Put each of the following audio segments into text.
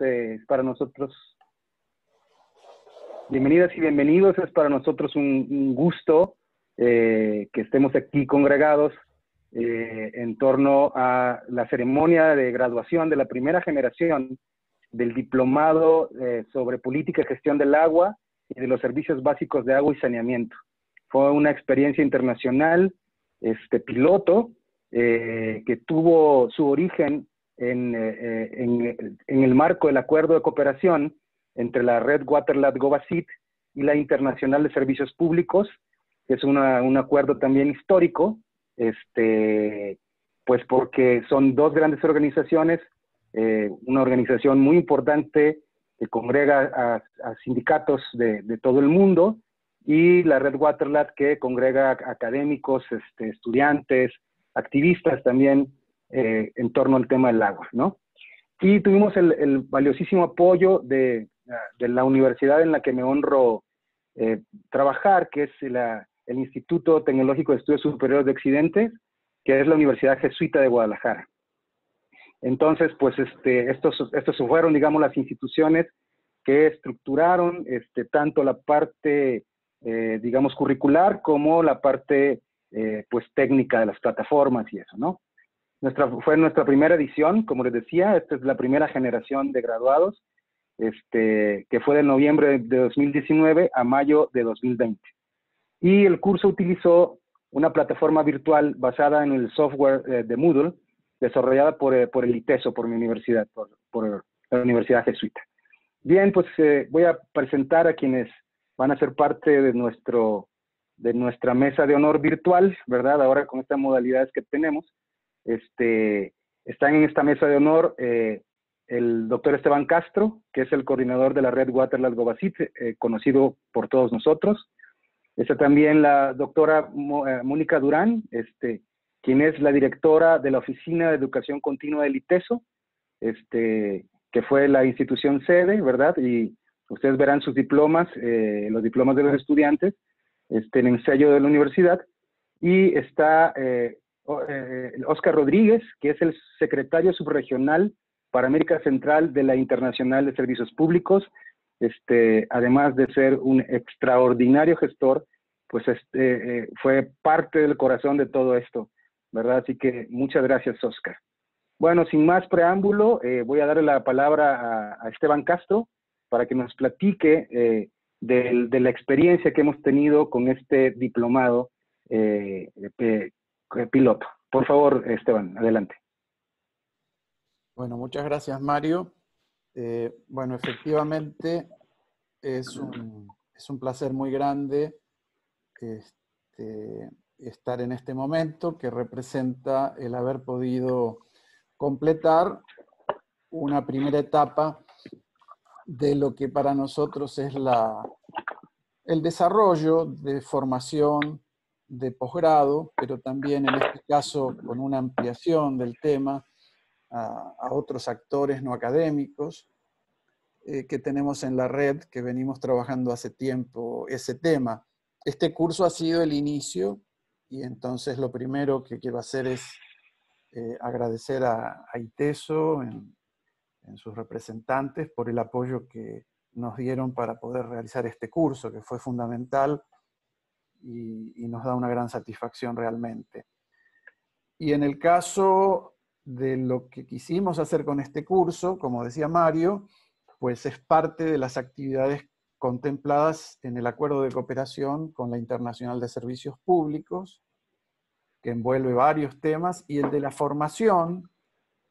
Eh, para nosotros, bienvenidas y bienvenidos. Es para nosotros un, gusto eh, que estemos aquí congregados eh, en torno a la ceremonia de graduación de la primera generación del diplomado sobre política y gestión del agua y de los servicios básicos de agua y saneamiento. Fue una experiencia internacional, este piloto, que tuvo su origen en, eh, en, en, el marco del acuerdo de cooperación entre la red Waterlat Gobasit y la Internacional de Servicios Públicos, que es una, un acuerdo también histórico, este, pues porque son dos grandes organizaciones, eh, una organización muy importante que congrega a, a sindicatos de, de, todo el mundo y la red Waterlat que congrega académicos, este, estudiantes, activistas también eh, en torno al tema del agua, ¿no? Y tuvimos el, valiosísimo apoyo de, la universidad en la que me honro eh, trabajar, que es el Instituto Tecnológico de Estudios Superiores de Occidente, que es la Universidad Jesuita de Guadalajara. Entonces, pues este, estos, estos fueron, digamos, las instituciones que estructuraron este, tanto la parte, eh, digamos, curricular como la parte, pues, técnica de las plataformas y eso, ¿no? Nuestra, fue nuestra primera edición, como les decía, esta es la primera generación de graduados, este, que fue de noviembre de 2019 a mayo de 2020. Y el curso utilizó una plataforma virtual basada en el software eh, de Moodle, desarrollada por, eh, por, el ITESO, por mi universidad, por, por la Universidad Jesuita. Bien, pues eh, voy a presentar a quienes van a ser parte de, nuestro, de nuestra mesa de honor virtual, ¿verdad? Ahora con estas modalidades que tenemos. Este, están en esta mesa de honor eh, el doctor Esteban Castro, que es el coordinador de la red Waterland Gobacit, eh, conocido por todos nosotros. Está también la doctora eh, Mónica Durán, este, quien es la directora de la Oficina de Educación Continua del ITESO, este, que fue la institución sede, ¿verdad? Y ustedes verán sus diplomas, los diplomas de los estudiantes, en el sello de la universidad. Y está eh, Rodríguez, que es el secretario subregional para América Central de la Internacional de Servicios Públicos, este, además de ser un extraordinario gestor, pues este, eh, fue parte del corazón de todo esto, ¿verdad? Así que muchas gracias, Oscar. Bueno, sin más preámbulo, eh, voy a darle la palabra a, Esteban Castro para que nos platique de, la experiencia que hemos tenido con este diplomado eh, piloto. Por favor, Esteban, adelante. Bueno, muchas gracias, Mario. Eh, bueno, efectivamente es un, es un, placer muy grande este, estar en este momento que representa el haber podido completar una primera etapa de lo que para nosotros es la, el desarrollo de formación de posgrado, pero también en este caso con una ampliación del tema a, otros actores no académicos eh, que tenemos en la red, que venimos trabajando hace tiempo ese tema. Este curso ha sido el inicio y entonces lo primero que quiero hacer es eh, agradecer a, ITESO en, en sus representantes por el apoyo que nos dieron para poder realizar este curso, que fue fundamental y, nos da una gran satisfacción realmente. Y en el caso de lo que quisimos hacer con este curso, como decía Mario, pues es parte de las actividades contempladas en el acuerdo de cooperación con la Internacional de Servicios Públicos, que envuelve varios temas, y el de la formación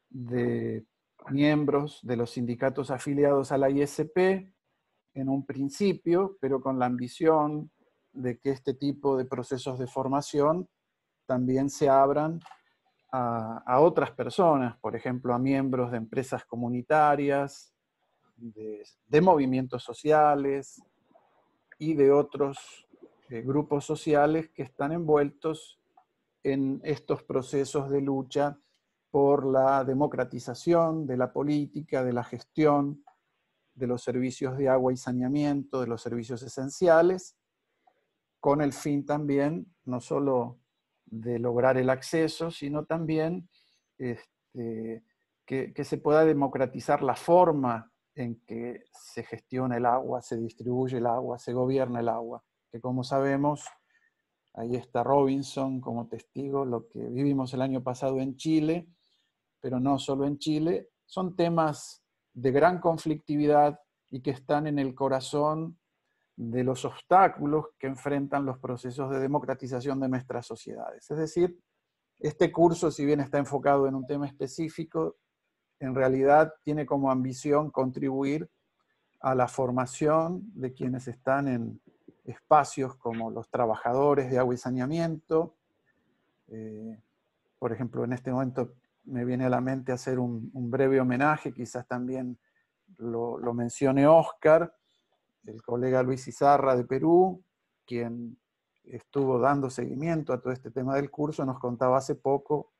de miembros de los sindicatos afiliados a la ISP en un principio, pero con la ambición de que este tipo de procesos de formación también se abran a, otras personas, por ejemplo, a miembros de empresas comunitarias, de, movimientos sociales y de otros eh, grupos sociales que están envueltos en estos procesos de lucha por la democratización de la política, de la gestión de los servicios de agua y saneamiento, de los servicios esenciales, con el fin también no solo de lograr el acceso, sino también este, que, se pueda democratizar la forma en que se gestiona el agua, se distribuye el agua, se gobierna el agua, que como sabemos, ahí está Robinson como testigo, lo que vivimos el año pasado en Chile, pero no solo en Chile, son temas de gran conflictividad y que están en el corazón de los obstáculos que enfrentan los procesos de democratización de nuestras sociedades. Es decir, este curso, si bien está enfocado en un tema específico, en realidad tiene como ambición contribuir a la formación de quienes están en espacios como los trabajadores de agua y saneamiento. Eh, por ejemplo, en este momento me viene a la mente hacer un, breve homenaje, quizás también lo, lo, mencione Oscar, el colega Luis Izarra de Perú, quien estuvo dando seguimiento a todo este tema del curso, nos contaba hace poco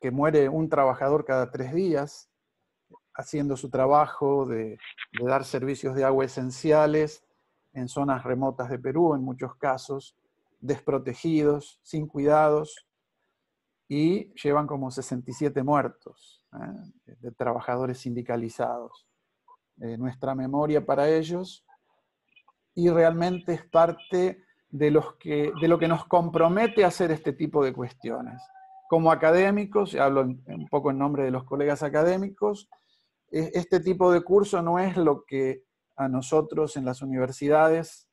que muere un trabajador cada tres días haciendo su trabajo de, dar servicios de agua esenciales en zonas remotas de Perú, en muchos casos, desprotegidos, sin cuidados, y llevan como 67 muertos ¿eh? de trabajadores sindicalizados. Eh, nuestra memoria para ellos, y realmente es parte de, los que, de lo que nos compromete a hacer este tipo de cuestiones. Como académicos, y hablo un poco en nombre de los colegas académicos, este tipo de curso no es lo que a nosotros en las universidades,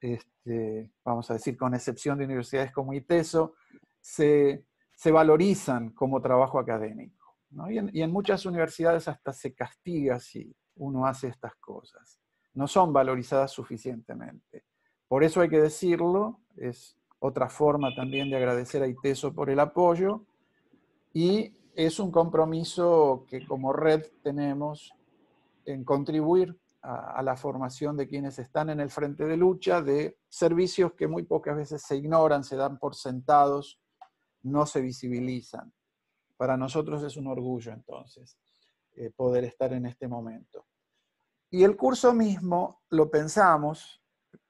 este, vamos a decir con excepción de universidades como ITESO, se, valorizan como trabajo académico. Y, en, muchas universidades hasta se castiga si uno hace estas cosas. No son valorizadas suficientemente. Por eso hay que decirlo, es otra forma también de agradecer a ITESO por el apoyo. Y es un compromiso que como red tenemos en contribuir a, la formación de quienes están en el frente de lucha, de servicios que muy pocas veces se ignoran, se dan por sentados, no se visibilizan. Para nosotros es un orgullo entonces eh, poder estar en este momento. Y el curso mismo lo pensamos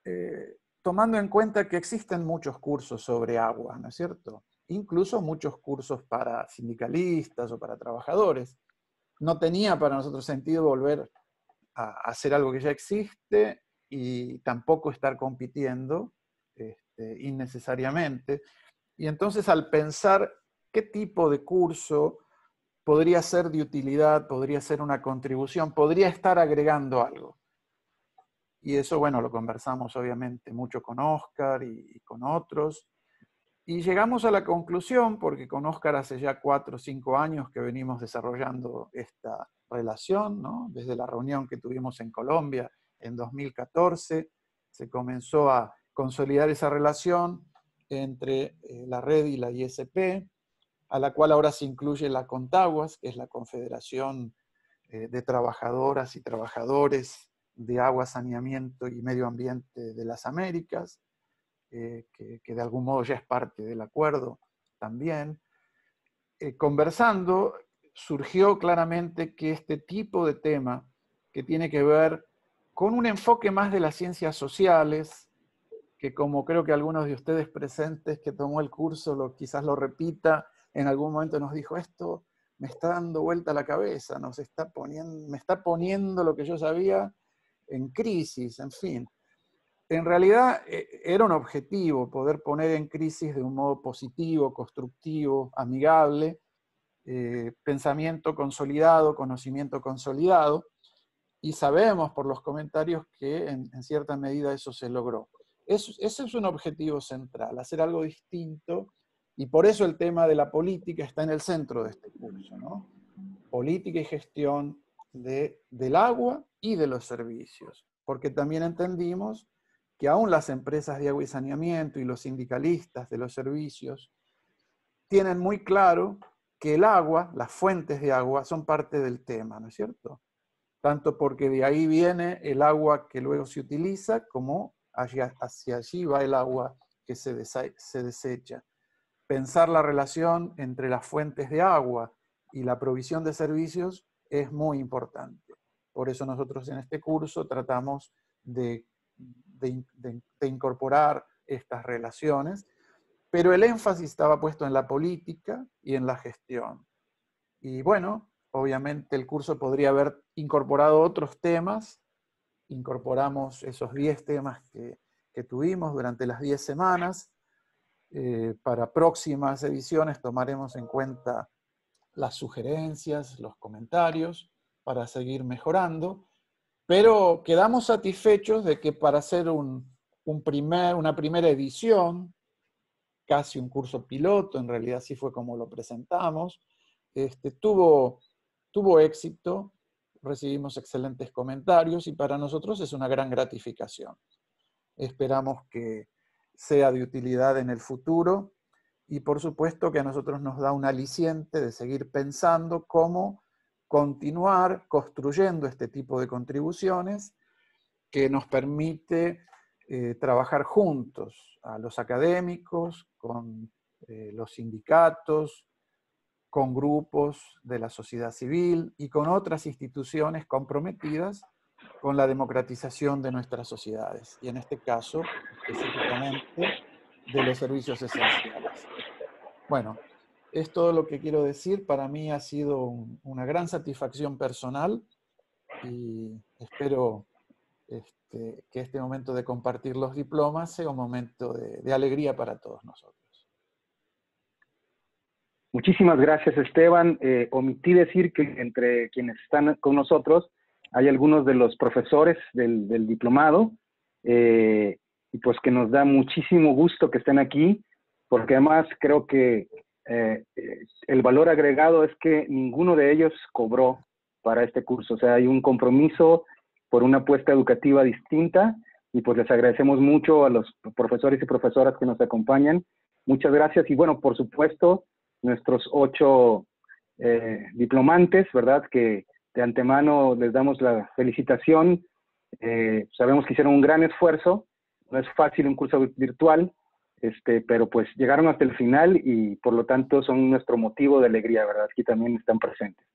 eh, tomando en cuenta que existen muchos cursos sobre agua, ¿no es cierto? incluso muchos cursos para sindicalistas o para trabajadores. No tenía para nosotros sentido volver a hacer algo que ya existe y tampoco estar compitiendo este, innecesariamente. Y entonces al pensar qué tipo de curso podría ser de utilidad, podría ser una contribución, podría estar agregando algo. Y eso, bueno, lo conversamos obviamente mucho con Oscar y con otros. Y llegamos a la conclusión, porque con Oscar hace ya cuatro o cinco años que venimos desarrollando esta relación, ¿no? desde la reunión que tuvimos en Colombia en 2014, se comenzó a consolidar esa relación entre eh, la red y la ISP, a la cual ahora se incluye la Contaguas, que es la Confederación eh, de Trabajadoras y Trabajadores de Agua, Saneamiento y Medio Ambiente de las Américas, eh, que, de algún modo ya es parte del acuerdo también, eh, conversando surgió claramente que este tipo de tema que tiene que ver con un enfoque más de las ciencias sociales, que como creo que algunos de ustedes presentes que tomó el curso lo, quizás lo repita, en algún momento nos dijo, esto me está dando vuelta la cabeza, nos está poniendo, me está poniendo lo que yo sabía en crisis, en fin en realidad eh, era un objetivo poder poner en crisis de un modo positivo, constructivo, amigable, eh, pensamiento consolidado, conocimiento consolidado, y sabemos por los comentarios que en, cierta medida eso se logró. Ese es un objetivo central, hacer algo distinto, y por eso el tema de la política está en el centro de este curso. Política y gestión de, del agua y de los servicios, porque también entendimos que aún las empresas de agua y saneamiento y los sindicalistas de los servicios tienen muy claro que el agua, las fuentes de agua, son parte del tema, ¿no es cierto? Tanto porque de ahí viene el agua que luego se utiliza, como hacia, hacia allí va el agua que se, se desecha. Pensar la relación entre las fuentes de agua y la provisión de servicios es muy importante. Por eso nosotros en este curso tratamos de incorporar estas relaciones, pero el énfasis estaba puesto en la política y en la gestión. Y bueno, obviamente el curso podría haber incorporado otros temas. Incorporamos esos 10 temas que, tuvimos durante las 10 semanas. Eh, para próximas ediciones tomaremos en cuenta las sugerencias, los comentarios para seguir mejorando, pero quedamos satisfechos de que para hacer un, primer, una primera edición, casi un curso piloto, en realidad así fue como lo presentamos, este, tuvo, tuvo éxito, recibimos excelentes comentarios y para nosotros es una gran gratificación. Esperamos que sea de utilidad en el futuro y por supuesto que a nosotros nos da un aliciente de seguir pensando cómo continuar construyendo este tipo de contribuciones que nos permite eh, trabajar juntos a los académicos, con eh, los sindicatos, con grupos de la sociedad civil y con otras instituciones comprometidas con la democratización de nuestras sociedades, y en este caso específicamente de los servicios esenciales. Bueno, es todo lo que quiero decir. Para mí ha sido una gran satisfacción personal y espero este, que este momento de compartir los diplomas sea un momento de, alegría para todos nosotros. Muchísimas gracias, Esteban. Eh, omití decir que entre quienes están con nosotros hay algunos de los profesores del, diplomado eh, y pues que nos da muchísimo gusto que estén aquí porque además creo que eh, el valor agregado es que ninguno de ellos cobró para este curso, o sea, hay un compromiso por una apuesta educativa distinta y pues les agradecemos mucho a los profesores y profesoras que nos acompañan. Muchas gracias y bueno, por supuesto, nuestros ocho eh, diplomantes, ¿verdad? Que de antemano les damos la felicitación. Eh, sabemos que hicieron un gran esfuerzo, no es fácil un curso virtual, este, pero pues llegaron hasta el final y por lo tanto son nuestro motivo de alegría, ¿verdad? Aquí también están presentes.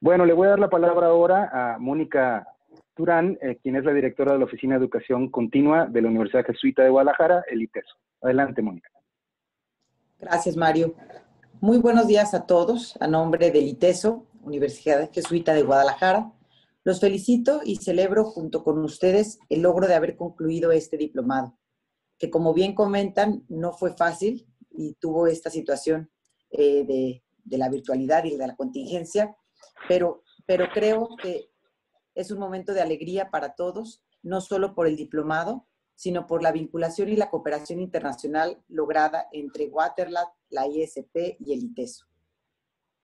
Bueno, le voy a dar la palabra ahora a Mónica Turán, eh, quien es la directora de la Oficina de Educación Continua de la Universidad Jesuita de Guadalajara, el ITESO. Adelante, Mónica. Gracias, Mario. Muy buenos días a todos. A nombre del ITESO, Universidad Jesuita de Guadalajara, los felicito y celebro junto con ustedes el logro de haber concluido este diplomado que como bien comentan, no fue fácil y tuvo esta situación eh, de, la virtualidad y de la contingencia, pero, pero creo que es un momento de alegría para todos, no solo por el diplomado, sino por la vinculación y la cooperación internacional lograda entre Waterlat, la ISP y el ITESO.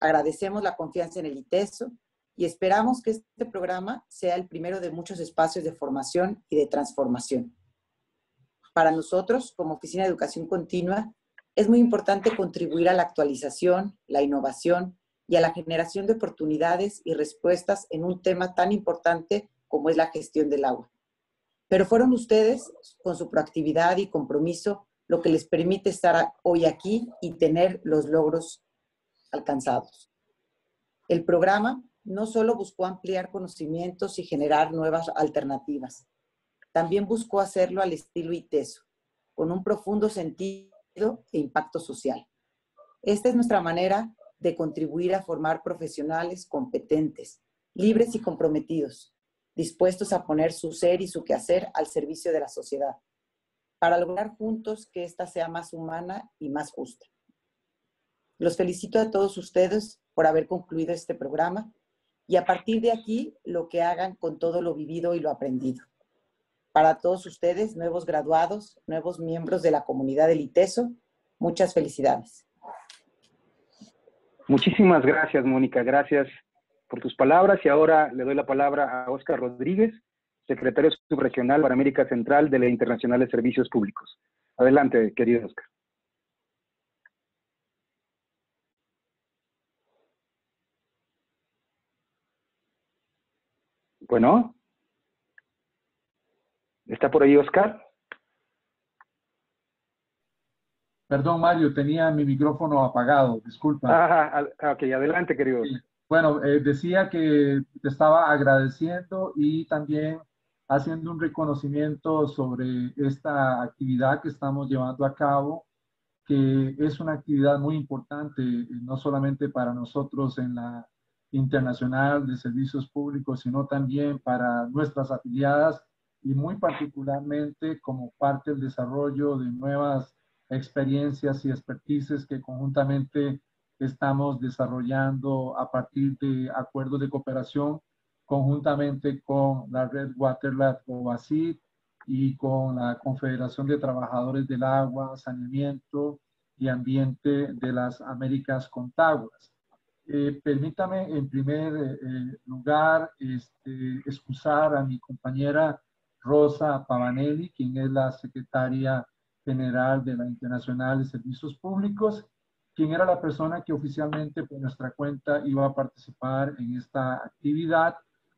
Agradecemos la confianza en el ITESO y esperamos que este programa sea el primero de muchos espacios de formación y de transformación. Para nosotros, como Oficina de Educación Continua, es muy importante contribuir a la actualización, la innovación y a la generación de oportunidades y respuestas en un tema tan importante como es la gestión del agua. Pero fueron ustedes, con su proactividad y compromiso, lo que les permite estar hoy aquí y tener los logros alcanzados. El programa no solo buscó ampliar conocimientos y generar nuevas alternativas, también buscó hacerlo al estilo ITESO, con un profundo sentido e impacto social. Esta es nuestra manera de contribuir a formar profesionales competentes, libres y comprometidos, dispuestos a poner su ser y su quehacer al servicio de la sociedad, para lograr juntos que ésta sea más humana y más justa. Los felicito a todos ustedes por haber concluido este programa y a partir de aquí lo que hagan con todo lo vivido y lo aprendido para todos ustedes, nuevos graduados, nuevos miembros de la comunidad del ITESO. Muchas felicidades. Muchísimas gracias, Mónica. Gracias por tus palabras. Y ahora le doy la palabra a Óscar Rodríguez, secretario subregional para América Central de la Internacional de Servicios Públicos. Adelante, querido Óscar. Bueno. ¿Está por ahí Oscar? Perdón, Mario, tenía mi micrófono apagado, disculpa. Ah, ok, adelante, querido. Bueno, eh, decía que te estaba agradeciendo y también haciendo un reconocimiento sobre esta actividad que estamos llevando a cabo, que es una actividad muy importante, no solamente para nosotros en la internacional de servicios públicos, sino también para nuestras afiliadas y muy particularmente como parte del desarrollo de nuevas experiencias y expertices que conjuntamente estamos desarrollando a partir de acuerdos de cooperación conjuntamente con la red Waterlat OASID y con la Confederación de Trabajadores del Agua, Saneamiento y Ambiente de las Américas Contaguas. Eh, permítame en primer eh, lugar este, excusar a mi compañera Rosa Pavanelli, quien es la secretaria general de la Internacional de Servicios Públicos, quien era la persona que oficialmente por nuestra cuenta iba a participar en esta actividad.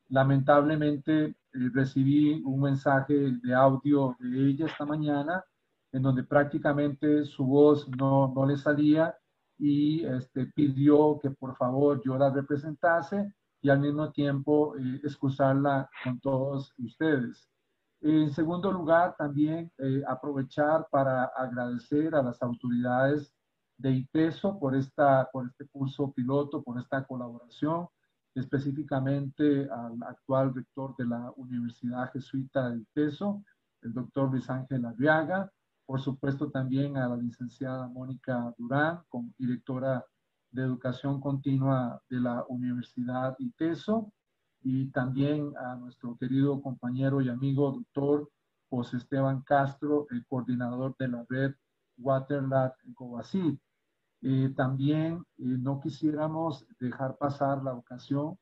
Lamentablemente eh, recibí un mensaje de audio de ella esta mañana en donde prácticamente su voz no, no le salía y este, pidió que por favor yo la representase y al mismo tiempo eh, excusarla con todos ustedes. En segundo lugar, también eh, aprovechar para agradecer a las autoridades de ITESO por, esta, por este curso piloto, por esta colaboración, específicamente al actual rector de la Universidad Jesuita de ITESO, el doctor Luis Ángel Arriaga, por supuesto también a la licenciada Mónica Durán, como directora de Educación Continua de la Universidad ITESO, y también a nuestro querido compañero y amigo doctor José Esteban Castro, el coordinador de la red Waterlat Covasid. Eh, también eh, no quisiéramos dejar pasar la ocasión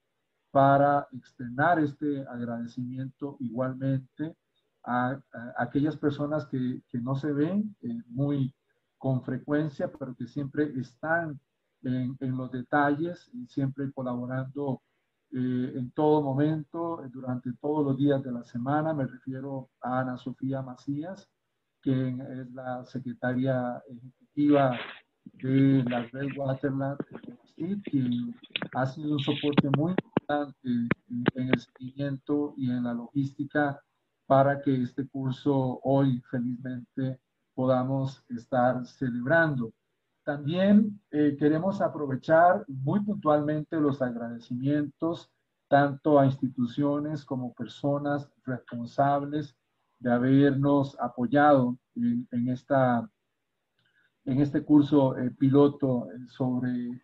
para externar este agradecimiento igualmente a, aquellas personas que, que, no se ven eh, muy con frecuencia, pero que siempre están en, en los detalles y siempre colaborando eh, en todo momento, durante todos los días de la semana. Me refiero a Ana Sofía Macías, quien es la secretaria ejecutiva de la red Waterland, quien ha sido un soporte muy importante en el seguimiento y en la logística para que este curso hoy felizmente podamos estar celebrando. También eh, queremos aprovechar muy puntualmente los agradecimientos tanto a instituciones como personas responsables de habernos apoyado en, esta, en este curso eh, piloto eh, sobre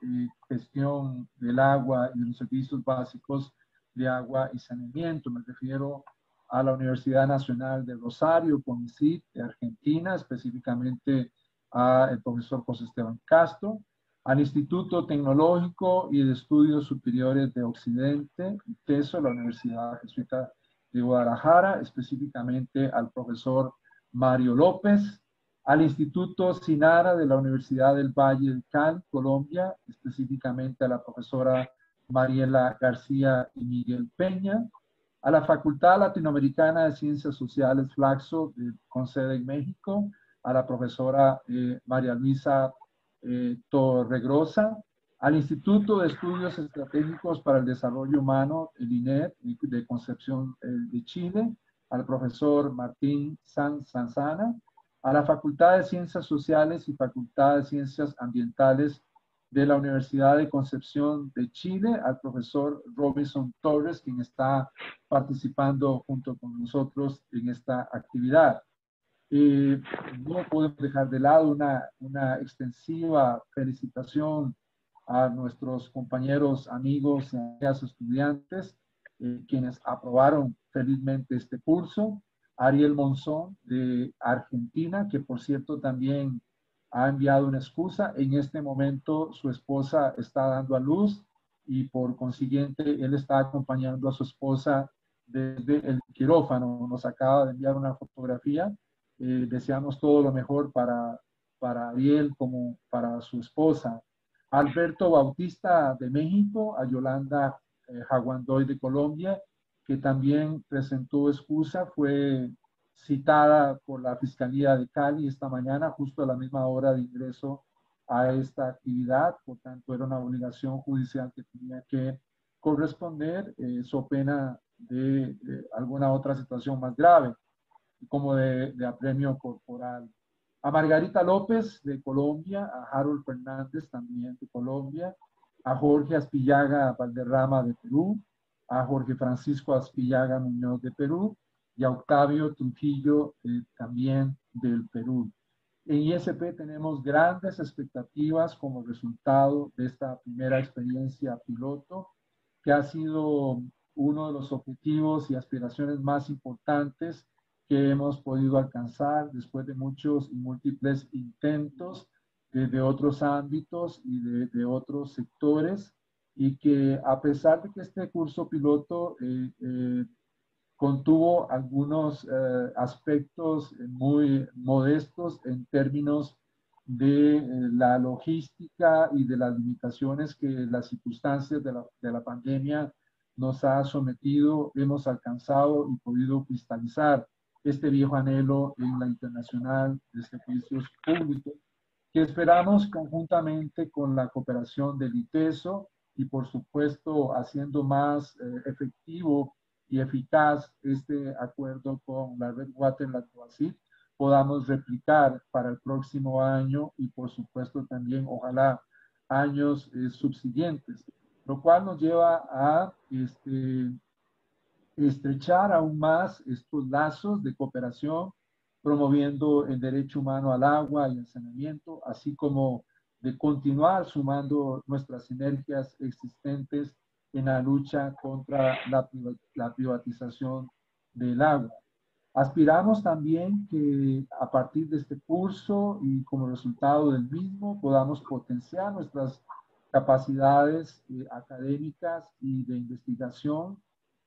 gestión del agua y de los servicios básicos de agua y saneamiento. Me refiero a la Universidad Nacional de Rosario, CONICIT de Argentina, específicamente al profesor José Esteban Castro, al Instituto Tecnológico y de Estudios Superiores de Occidente, TESO, la Universidad Jesuita de Guadalajara, específicamente al profesor Mario López, al Instituto Sinara de la Universidad del Valle del Cal, Colombia, específicamente a la profesora Mariela García y Miguel Peña, a la Facultad Latinoamericana de Ciencias Sociales Flaxo, con sede en México, a la profesora eh, María Luisa eh, Torregrosa, al Instituto de Estudios Estratégicos para el Desarrollo Humano, el INED, de Concepción eh, de Chile, al profesor Martín San Sanzana, a la Facultad de Ciencias Sociales y Facultad de Ciencias Ambientales de la Universidad de Concepción de Chile, al profesor Robinson Torres, quien está participando junto con nosotros en esta actividad. Eh, no podemos dejar de lado una, una extensiva felicitación a nuestros compañeros, amigos y estudiantes, eh, quienes aprobaron felizmente este curso. Ariel Monzón de Argentina, que por cierto también ha enviado una excusa. En este momento su esposa está dando a luz y por consiguiente él está acompañando a su esposa desde el quirófano. Nos acaba de enviar una fotografía eh, deseamos todo lo mejor para, para Ariel como para su esposa. Alberto Bautista de México, a Yolanda eh, Jaguandoy de Colombia, que también presentó excusa, fue citada por la Fiscalía de Cali esta mañana, justo a la misma hora de ingreso a esta actividad, por tanto era una obligación judicial que tenía que corresponder, eh, so pena de alguna otra situación más grave como de, apremio corporal. A Margarita López de Colombia, a Harold Fernández también de Colombia, a Jorge Aspillaga Valderrama de Perú, a Jorge Francisco Aspillaga Muñoz de Perú y Octavio Trujillo eh, también del Perú. En ISP tenemos grandes expectativas como resultado de esta primera experiencia piloto, que ha sido uno de los objetivos y aspiraciones más importantes que hemos podido alcanzar después de muchos y múltiples intentos de, otros ámbitos y de, de, otros sectores y que a pesar de que este curso piloto eh, eh, contuvo algunos eh, aspectos muy modestos en términos de la logística y de las limitaciones que las circunstancias de la, de la pandemia nos ha sometido, hemos alcanzado y podido cristalizar este viejo anhelo en la Internacional de Servicios Públicos, que esperamos conjuntamente con la cooperación del ITESO y por supuesto haciendo más eh, efectivo y eficaz este acuerdo con la Red Water la podamos replicar para el próximo año y por supuesto también ojalá años eh, subsiguientes, lo cual nos lleva a este, estrechar aún más estos lazos de cooperación, promoviendo el derecho humano al agua y al saneamiento, así como de continuar sumando nuestras sinergias existentes en la lucha contra la, la privatización del agua. Aspiramos también que a partir de este curso y como resultado del mismo podamos potenciar nuestras capacidades eh, académicas y de investigación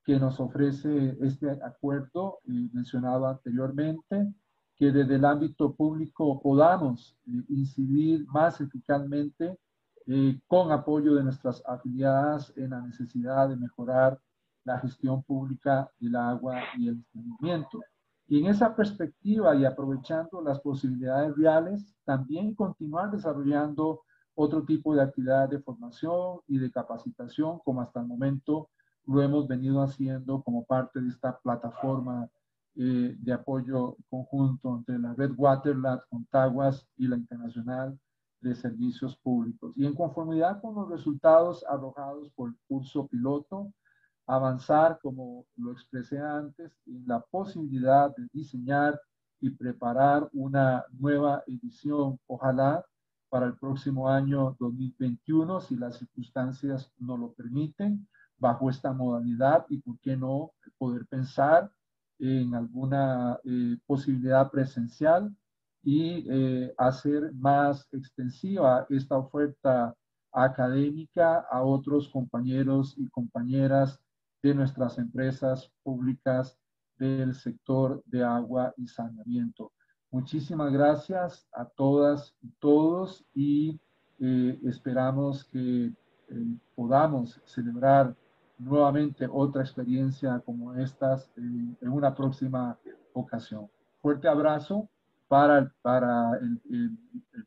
que nos ofrece este acuerdo eh, mencionado anteriormente, que desde el ámbito público podamos eh, incidir más eficazmente eh, con apoyo de nuestras afiliadas en la necesidad de mejorar la gestión pública del agua y el saneamiento. Y en esa perspectiva y aprovechando las posibilidades reales, también continuar desarrollando otro tipo de actividades de formación y de capacitación, como hasta el momento lo hemos venido haciendo como parte de esta plataforma eh, de apoyo conjunto entre la Red Waterlat, Contaguas y la Internacional de Servicios Públicos. Y en conformidad con los resultados arrojados por el curso piloto, avanzar, como lo expresé antes, en la posibilidad de diseñar y preparar una nueva edición, ojalá para el próximo año 2021, si las circunstancias no lo permiten, bajo esta modalidad y por qué no poder pensar en alguna eh, posibilidad presencial y eh, hacer más extensiva esta oferta académica a otros compañeros y compañeras de nuestras empresas públicas del sector de agua y saneamiento. Muchísimas gracias a todas y todos y eh, esperamos que podamos celebrar nuevamente otra experiencia como estas en, una próxima ocasión. Fuerte abrazo para, para el,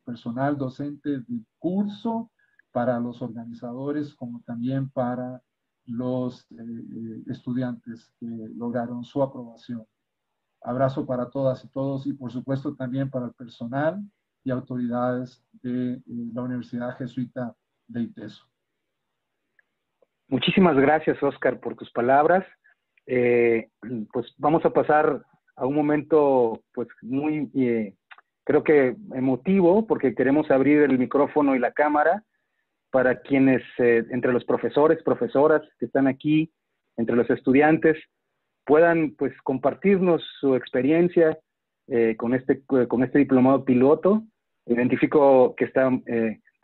personal docente del curso, para los organizadores, como también para los eh, eh, estudiantes que lograron su aprobación. Abrazo para todas y todos y por supuesto también para el personal y autoridades de eh, la Universidad Jesuita de ITESO. Muchísimas gracias, Oscar, por tus palabras. Eh, pues vamos a pasar a un momento, pues muy, eh, creo que emotivo, porque queremos abrir el micrófono y la cámara para quienes, eh, entre los profesores, profesoras que están aquí, entre los estudiantes, puedan, pues, compartirnos su experiencia con este, con este diplomado piloto. Identifico que está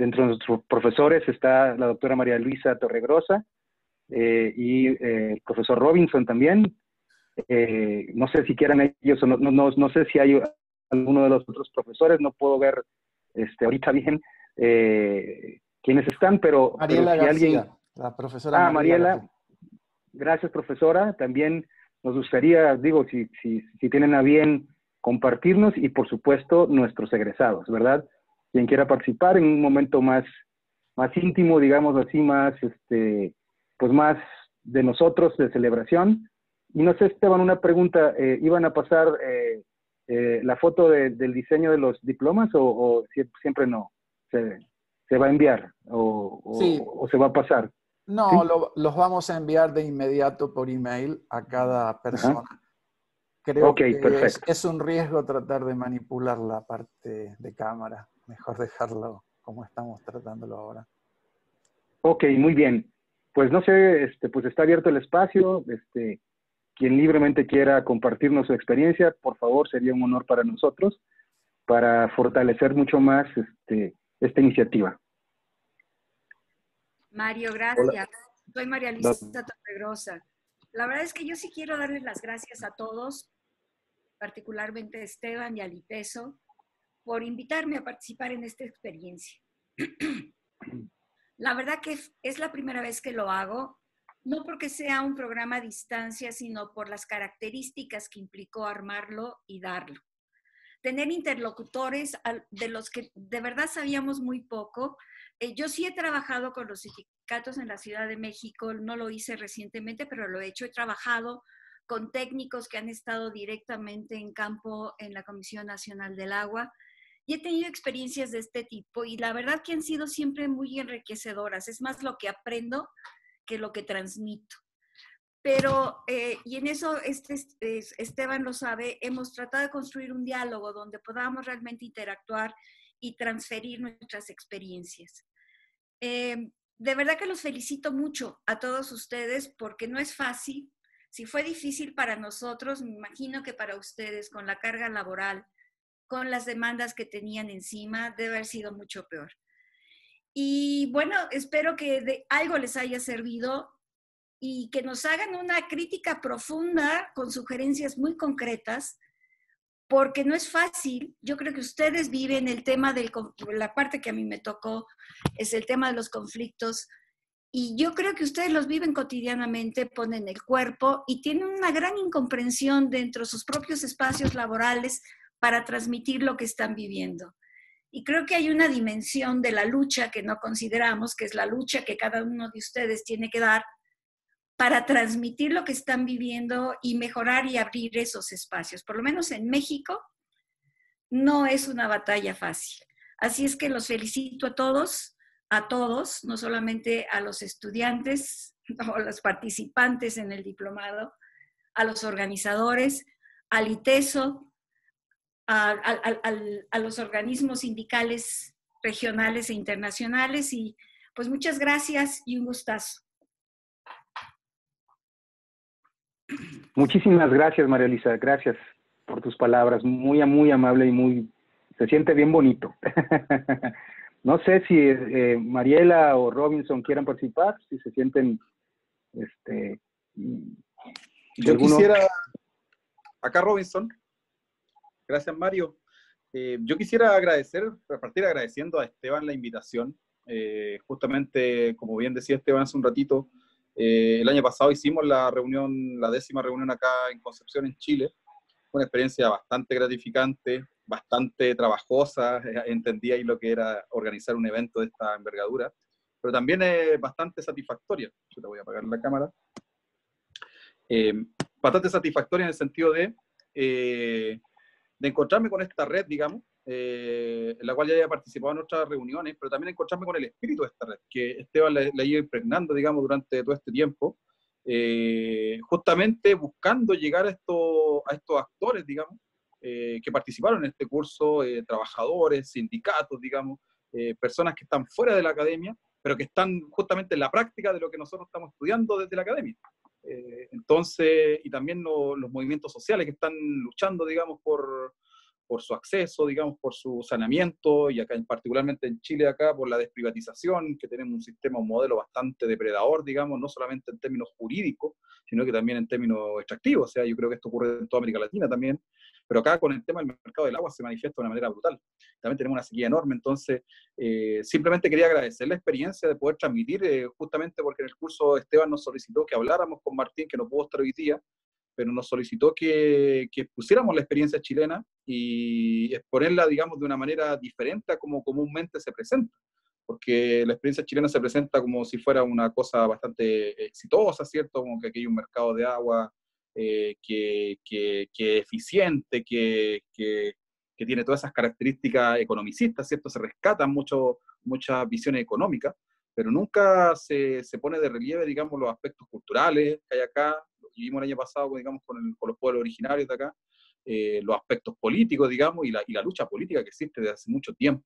Dentro de nuestros profesores está la doctora María Luisa Torregrosa eh, y eh, el profesor Robinson también. Eh, no sé si quieran ellos o no, no, no, sé si hay alguno de los otros profesores, no puedo ver este, ahorita bien quiénes están, pero, Mariela si alguien... la profesora. Ah, Mariela, gracias profesora, también nos gustaría, digo, si, si, si tienen a bien compartirnos y por supuesto nuestros egresados, ¿verdad? quien quiera participar en un momento más, más íntimo, digamos así, más, este, pues más de nosotros, de celebración. Y no sé, Esteban, una pregunta, eh, ¿iban a pasar eh, eh, la foto del diseño de los diplomas o, siempre no? Se, se va a enviar o, se va a pasar. No, los vamos a enviar de inmediato por email a cada persona. Creo que es, un riesgo tratar de manipular la parte de cámara. Mejor dejarlo como estamos tratándolo ahora. Ok, muy bien. Pues no sé, este, pues está abierto el espacio. Este, quien libremente quiera compartirnos su experiencia, por favor, sería un honor para nosotros para fortalecer mucho más este, esta iniciativa. Mario, gracias. Soy María Luisa Torregrosa. La verdad es que yo sí quiero darles las gracias a todos, particularmente a Esteban y a Liteso, por invitarme a participar en esta experiencia. La verdad que es la primera vez que lo hago, no porque sea un programa a distancia, sino por las características que implicó armarlo y darlo. Tener interlocutores de los que de verdad sabíamos muy poco. Eh, yo sí he trabajado con los sindicatos en la Ciudad de México, no lo hice recientemente, pero lo he hecho. He trabajado con técnicos que han estado directamente en campo en la Comisión Nacional del Agua y he tenido experiencias de este tipo y la verdad que han sido siempre muy enriquecedoras. Es más lo que aprendo que lo que transmito. Pero, eh, y en eso este, Esteban lo sabe, hemos tratado de construir un diálogo donde podamos realmente interactuar y transferir nuestras experiencias. Eh, de verdad que los felicito mucho a todos ustedes porque no es fácil. Si fue difícil para nosotros, me imagino que para ustedes con la carga laboral, con las demandas que tenían encima, debe haber sido mucho peor. Y bueno, espero que de algo les haya servido y que nos hagan una crítica profunda con sugerencias muy concretas, porque no es fácil. Yo creo que ustedes viven el tema de la parte que a mí me tocó, es el tema de los conflictos. Y yo creo que ustedes los viven cotidianamente, ponen el cuerpo y tienen una gran incomprensión dentro de sus propios espacios laborales para transmitir lo que están viviendo. Y creo que hay una dimensión de la lucha que no consideramos, que es la lucha que cada uno de ustedes tiene que dar para transmitir lo que están viviendo y mejorar y abrir esos espacios. Por lo menos en México no es una batalla fácil. Así es que los felicito a todos, a todos, no solamente a los estudiantes o los participantes en el diplomado, a los organizadores, al ITESO, a, los organismos sindicales regionales e internacionales y pues muchas gracias y un gustazo. Muchísimas gracias, María Elisa. Gracias por tus palabras. Muy, muy amable y muy... Se siente bien bonito. no sé si eh, Mariela o Robinson quieran participar, si se sienten... Este, Yo quisiera... Acá Robinson. Gracias, Mario. Eh, yo quisiera agradecer, partir agradeciendo a Esteban la invitación. Eh, justamente, como bien decía Esteban hace un ratito, eh, el año pasado hicimos la reunión, la décima reunión acá en Concepción, en Chile. Una experiencia bastante gratificante, bastante trabajosa. Entendí ahí lo que era organizar un evento de esta envergadura, pero también es bastante satisfactoria. Yo te voy a apagar la cámara. bastante satisfactoria en el sentido de de encontrarme con esta red, digamos, eh, en la cual ya había participado en otras reuniones, pero también encontrarme con el espíritu de esta red, que Esteban la, ha ido impregnando, digamos, durante todo este tiempo, eh, justamente buscando llegar a, esto, a estos actores, digamos, eh, que participaron en este curso, trabajadores, sindicatos, digamos, personas que están fuera de la academia, pero que están justamente en la práctica de lo que nosotros estamos estudiando desde la academia. Eh, entonces, y también los movimientos sociales que están luchando, digamos, por, por su acceso, digamos, por su saneamiento, y acá particularmente en Chile acá por la desprivatización, que tenemos un sistema, un modelo bastante depredador, digamos, no solamente en términos jurídicos, sino que también en términos extractivos. O sea, yo creo que esto ocurre en toda América Latina también, pero acá con el tema del mercado del agua se manifiesta de una manera brutal. También tenemos una sequía enorme, entonces eh, simplemente quería agradecer la experiencia de poder transmitir, eh, justamente porque en el curso Esteban nos solicitó que habláramos con Martín, que no pudo estar hoy día, pero nos solicitó que, que, pusiéramos la experiencia chilena y exponerla, digamos, de una manera diferente a como comúnmente se presenta, porque la experiencia chilena se presenta como si fuera una cosa bastante exitosa, ¿cierto? Como que aquí hay un mercado de agua eh, que, que, que, eficiente, que, que, tiene todas esas características economicistas, ¿cierto? Se rescatan muchas visiones económicas, pero nunca se, se, pone de relieve, digamos, los aspectos culturales que hay acá, lo vimos el año pasado, digamos, con, el, con los pueblos originarios de acá, eh, los aspectos políticos, digamos, y la, y la, lucha política que existe desde hace mucho tiempo.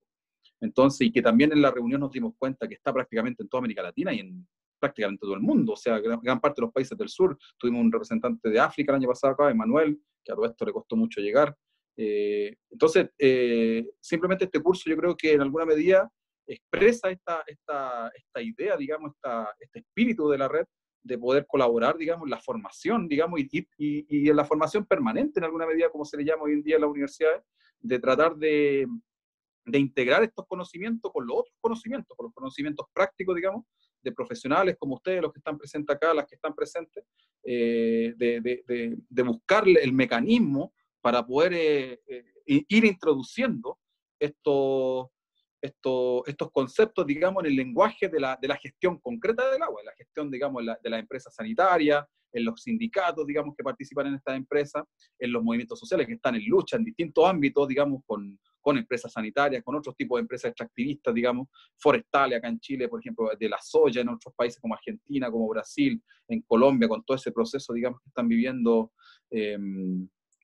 Entonces, y que también en la reunión nos dimos cuenta que está prácticamente en toda América Latina y en prácticamente todo el mundo, o sea, gran, gran parte de los países del sur. Tuvimos un representante de África el año pasado acá, Emanuel, que a todo esto le costó mucho llegar. Eh, entonces, eh, simplemente este curso yo creo que en alguna medida expresa esta, esta, esta idea, digamos, esta, este espíritu de la red de poder colaborar, digamos, en la formación, digamos, y, y, y, en la formación permanente, en alguna medida, como se le llama hoy en día en las universidades, de tratar de, de integrar estos conocimientos con los otros conocimientos, con los conocimientos prácticos, digamos, de profesionales como ustedes, los que están presentes acá, las que están presentes, eh, de, de, buscar el mecanismo para poder eh, eh, ir introduciendo estos, estos, estos conceptos, digamos, en el lenguaje de la, de la gestión concreta del agua, la gestión, digamos, la, de la empresa sanitaria, en los sindicatos, digamos, que participan en estas empresas, en los movimientos sociales que están en lucha en distintos ámbitos, digamos, con, con empresas sanitarias, con otros tipos de empresas extractivistas, digamos, forestales acá en Chile, por ejemplo, de la soya en otros países como Argentina, como Brasil, en Colombia, con todo ese proceso, digamos, que están viviendo eh,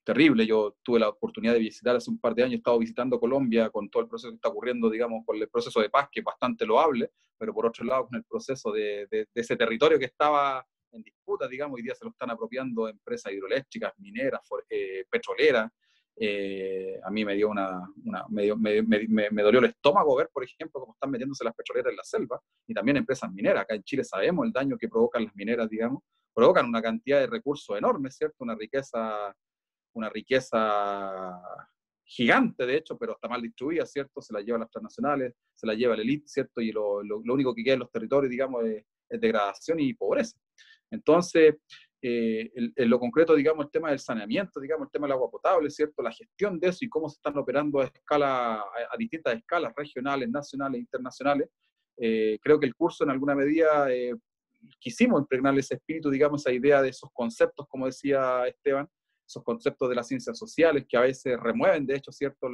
terrible. Yo tuve la oportunidad de visitar hace un par de años, he estado visitando Colombia con todo el proceso que está ocurriendo, digamos, con el proceso de paz, que es bastante loable, pero por otro lado, con el proceso de, de, de ese territorio que estaba en disputa, digamos, hoy día se lo están apropiando empresas hidroeléctricas, mineras, eh, petroleras. Eh, a mí me dio una, una me, dolió el estómago ver, por ejemplo, cómo están metiéndose las petroleras en la selva y también empresas mineras. Acá en Chile sabemos el daño que provocan las mineras, digamos, provocan una cantidad de recursos enormes, ¿cierto? Una riqueza, una riqueza gigante, de hecho, pero está mal distribuida, ¿cierto? Se la lleva a las transnacionales, se la lleva la élite, ¿cierto? Y lo, único que queda en los territorios, digamos, es degradación y pobreza. Entonces, eh, en lo concreto, digamos, el tema del saneamiento, digamos, el tema del agua potable, ¿cierto? La gestión de eso y cómo se están operando a, escala, a, distintas escalas, regionales, nacionales, internacionales. Eh, creo que el curso, en alguna medida, eh, quisimos impregnarle ese espíritu, digamos, esa idea de esos conceptos, como decía Esteban, esos conceptos de las ciencias sociales que a veces remueven, de hecho, ¿cierto?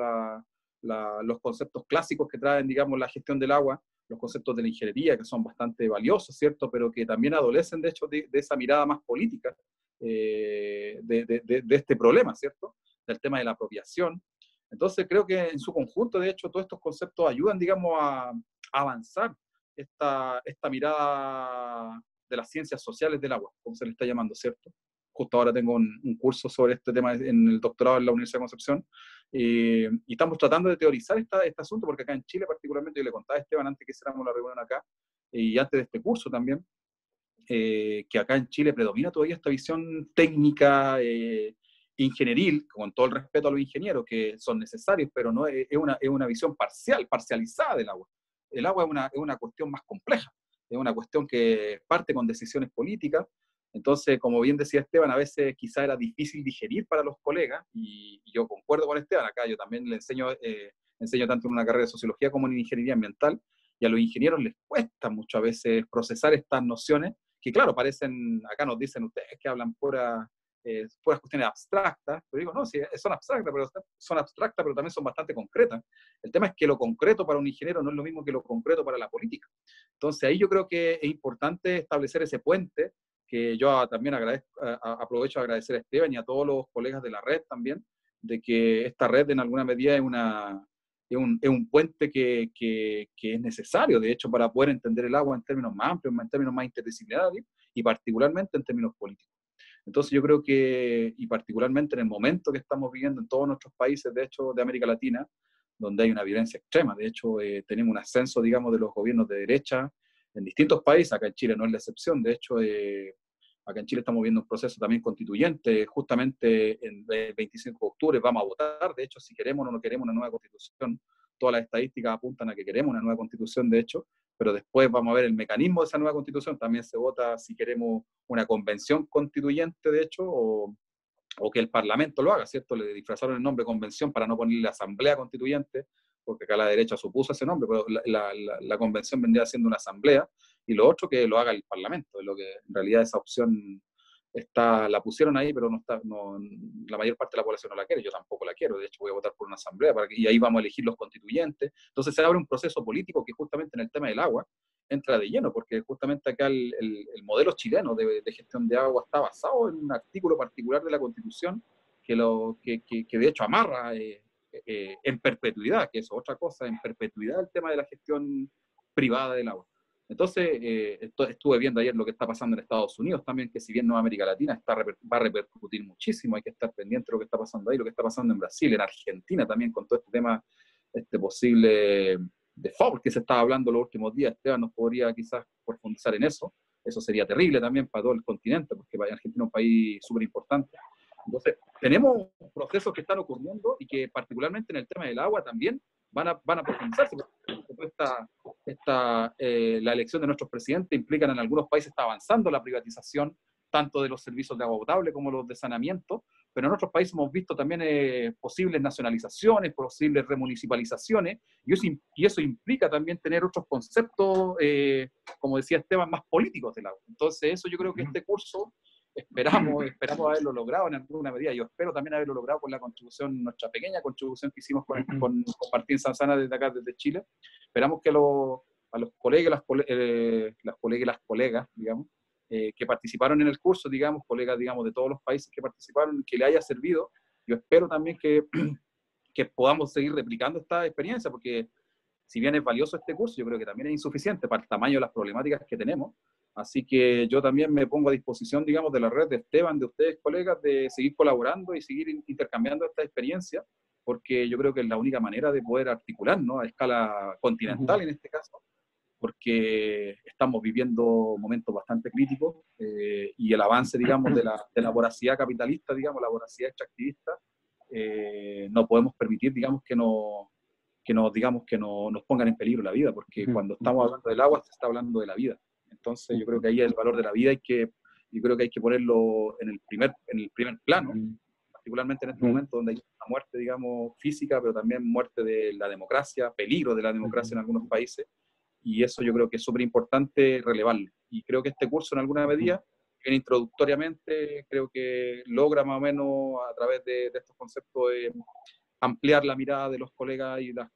Los conceptos clásicos que traen, digamos, la gestión del agua, los conceptos de la ingeniería, que son bastante valiosos, ¿cierto? Pero que también adolecen, de hecho, de, de esa mirada más política eh, de, de, de, este problema, ¿cierto? Del tema de la apropiación. Entonces, creo que en su conjunto, de hecho, todos estos conceptos ayudan, digamos, a, avanzar esta, esta mirada de las ciencias sociales del agua, como se le está llamando, ¿cierto? Justo ahora tengo un, un curso sobre este tema en el doctorado en la Universidad de Concepción, eh, y estamos tratando de teorizar esta, este asunto, porque acá en Chile particularmente, yo le contaba a Esteban antes que hiciéramos la reunión acá, y antes de este curso también, eh, que acá en Chile predomina todavía esta visión técnica, eh, ingenieril, con todo el respeto a los ingenieros que son necesarios, pero no es, es, una, es una visión parcial, parcializada del agua. El agua es una, es una cuestión más compleja, es una cuestión que parte con decisiones políticas, entonces, como bien decía Esteban, a veces quizá era difícil digerir para los colegas, y, y yo concuerdo con Esteban, acá yo también le enseño, eh, enseño tanto en una carrera de sociología como en ingeniería ambiental, y a los ingenieros les cuesta mucho a veces procesar estas nociones, que claro, parecen, acá nos dicen ustedes que hablan pura, eh, puras cuestiones abstractas, pero digo, no, sí, son abstractas, pero son abstractas, pero también son bastante concretas. El tema es que lo concreto para un ingeniero no es lo mismo que lo concreto para la política. Entonces ahí yo creo que es importante establecer ese puente que yo también agradezco, aprovecho a agradecer a Esteban y a todos los colegas de la red también, de que esta red en alguna medida es, una, es, un, es un puente que, que, que, es necesario, de hecho, para poder entender el agua en términos más amplios, en términos más interdisciplinarios y particularmente en términos políticos. Entonces yo creo que, y particularmente en el momento que estamos viviendo en todos nuestros países, de hecho, de América Latina, donde hay una violencia extrema, de hecho, eh, tenemos un ascenso, digamos, de los gobiernos de derecha, en distintos países, acá en Chile no es la excepción, de hecho, eh, acá en Chile estamos viendo un proceso también constituyente, justamente el 25 de octubre vamos a votar, de hecho, si queremos o no queremos una nueva constitución, todas las estadísticas apuntan a que queremos una nueva constitución, de hecho, pero después vamos a ver el mecanismo de esa nueva constitución, también se vota si queremos una convención constituyente, de hecho, o, o que el Parlamento lo haga, ¿cierto? Le disfrazaron el nombre convención para no ponerle asamblea constituyente, porque acá la derecha supuso ese nombre, pero la, la, la, convención vendría siendo una asamblea, y lo otro que lo haga el Parlamento, lo que en realidad esa opción está, la pusieron ahí, pero no está, no, la mayor parte de la población no la quiere, yo tampoco la quiero, de hecho voy a votar por una asamblea para y ahí vamos a elegir los constituyentes. Entonces se abre un proceso político que justamente en el tema del agua entra de lleno, porque justamente acá el, el, modelo chileno de, de, gestión de agua está basado en un artículo particular de la Constitución que, lo, que, que, de hecho amarra eh, eh, en perpetuidad, que es otra cosa, en perpetuidad el tema de la gestión privada del agua. Entonces, eh, estuve viendo ayer lo que está pasando en Estados Unidos también, que si bien no es América Latina, está, va a repercutir muchísimo, hay que estar pendiente de lo que está pasando ahí, lo que está pasando en Brasil, en Argentina también, con todo este tema este posible default que se estaba hablando los últimos días. Esteban nos podría quizás profundizar en eso. Eso sería terrible también para todo el continente, porque Argentina es un país súper importante. Entonces, tenemos procesos que están ocurriendo y que particularmente en el tema del agua también van a, van a profundizarse. Esta, esta, eh, la elección de nuestros presidentes implica en algunos países está avanzando la privatización tanto de los servicios de agua potable como los de saneamiento, pero en otros países hemos visto también eh, posibles nacionalizaciones, posibles remunicipalizaciones, y eso, y eso implica también tener otros conceptos, eh, como decía Esteban, más políticos del agua. Entonces, eso yo creo que este curso esperamos, esperamos haberlo logrado en alguna medida. Yo espero también haberlo logrado con la contribución, nuestra pequeña contribución que hicimos con, con, Martín Sanzana desde acá, desde Chile. Esperamos que a los colegas, las, eh, las colegas y las colegas, digamos, eh, que participaron en el curso, digamos, colegas, digamos, de todos los países que participaron, que le haya servido. Yo espero también que, que podamos seguir replicando esta experiencia, porque si bien es valioso este curso, yo creo que también es insuficiente para el tamaño de las problemáticas que tenemos. Así que yo también me pongo a disposición, digamos, de la red de Esteban, de ustedes, colegas, de seguir colaborando y seguir intercambiando esta experiencia, porque yo creo que es la única manera de poder articular, ¿no? A escala continental en este caso, porque estamos viviendo momentos bastante críticos eh, y el avance, digamos, de la, de la, voracidad capitalista, digamos, la voracidad extractivista, eh, no podemos permitir, digamos, que no que nos, digamos, que no, nos pongan en peligro la vida, porque cuando estamos hablando del agua se está hablando de la vida. Entonces yo creo que ahí el valor de la vida hay que, yo creo que hay que ponerlo en el primer, en el primer plano, particularmente en este momento donde hay una muerte, digamos, física, pero también muerte de la democracia, peligro de la democracia en algunos países, y eso yo creo que es súper importante relevarlo. Y creo que este curso en alguna medida, bien introductoriamente, creo que logra más o menos a través de, de estos conceptos de ampliar la mirada de los colegas y las,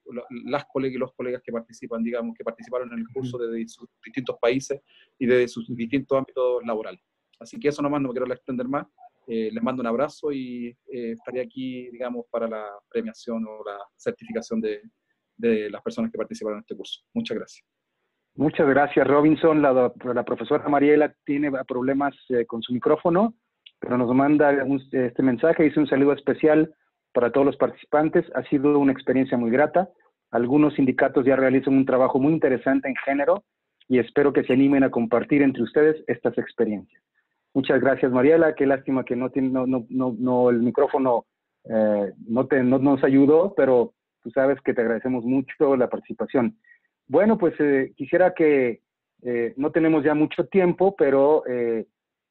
las, colegas y los colegas que participan, digamos, que participaron en el curso de sus distintos países y de sus distintos ámbitos laborales. Así que eso nomás, no me quiero extender más. Eh, les mando un abrazo y eh, estaré aquí, digamos, para la premiación o la certificación de, de, las personas que participaron en este curso. Muchas gracias. Muchas gracias, Robinson. La, la profesora Mariela tiene problemas eh, con su micrófono, pero nos manda este mensaje. Dice un saludo especial para todos los participantes. Ha sido una experiencia muy grata. Algunos sindicatos ya realizan un trabajo muy interesante en género y espero que se animen a compartir entre ustedes estas experiencias. Muchas gracias, Mariela. Qué lástima que no, no, no, no, el micrófono eh, no, te, no nos ayudó, pero tú sabes que te agradecemos mucho la participación. Bueno, pues eh, quisiera que, eh, no tenemos ya mucho tiempo, pero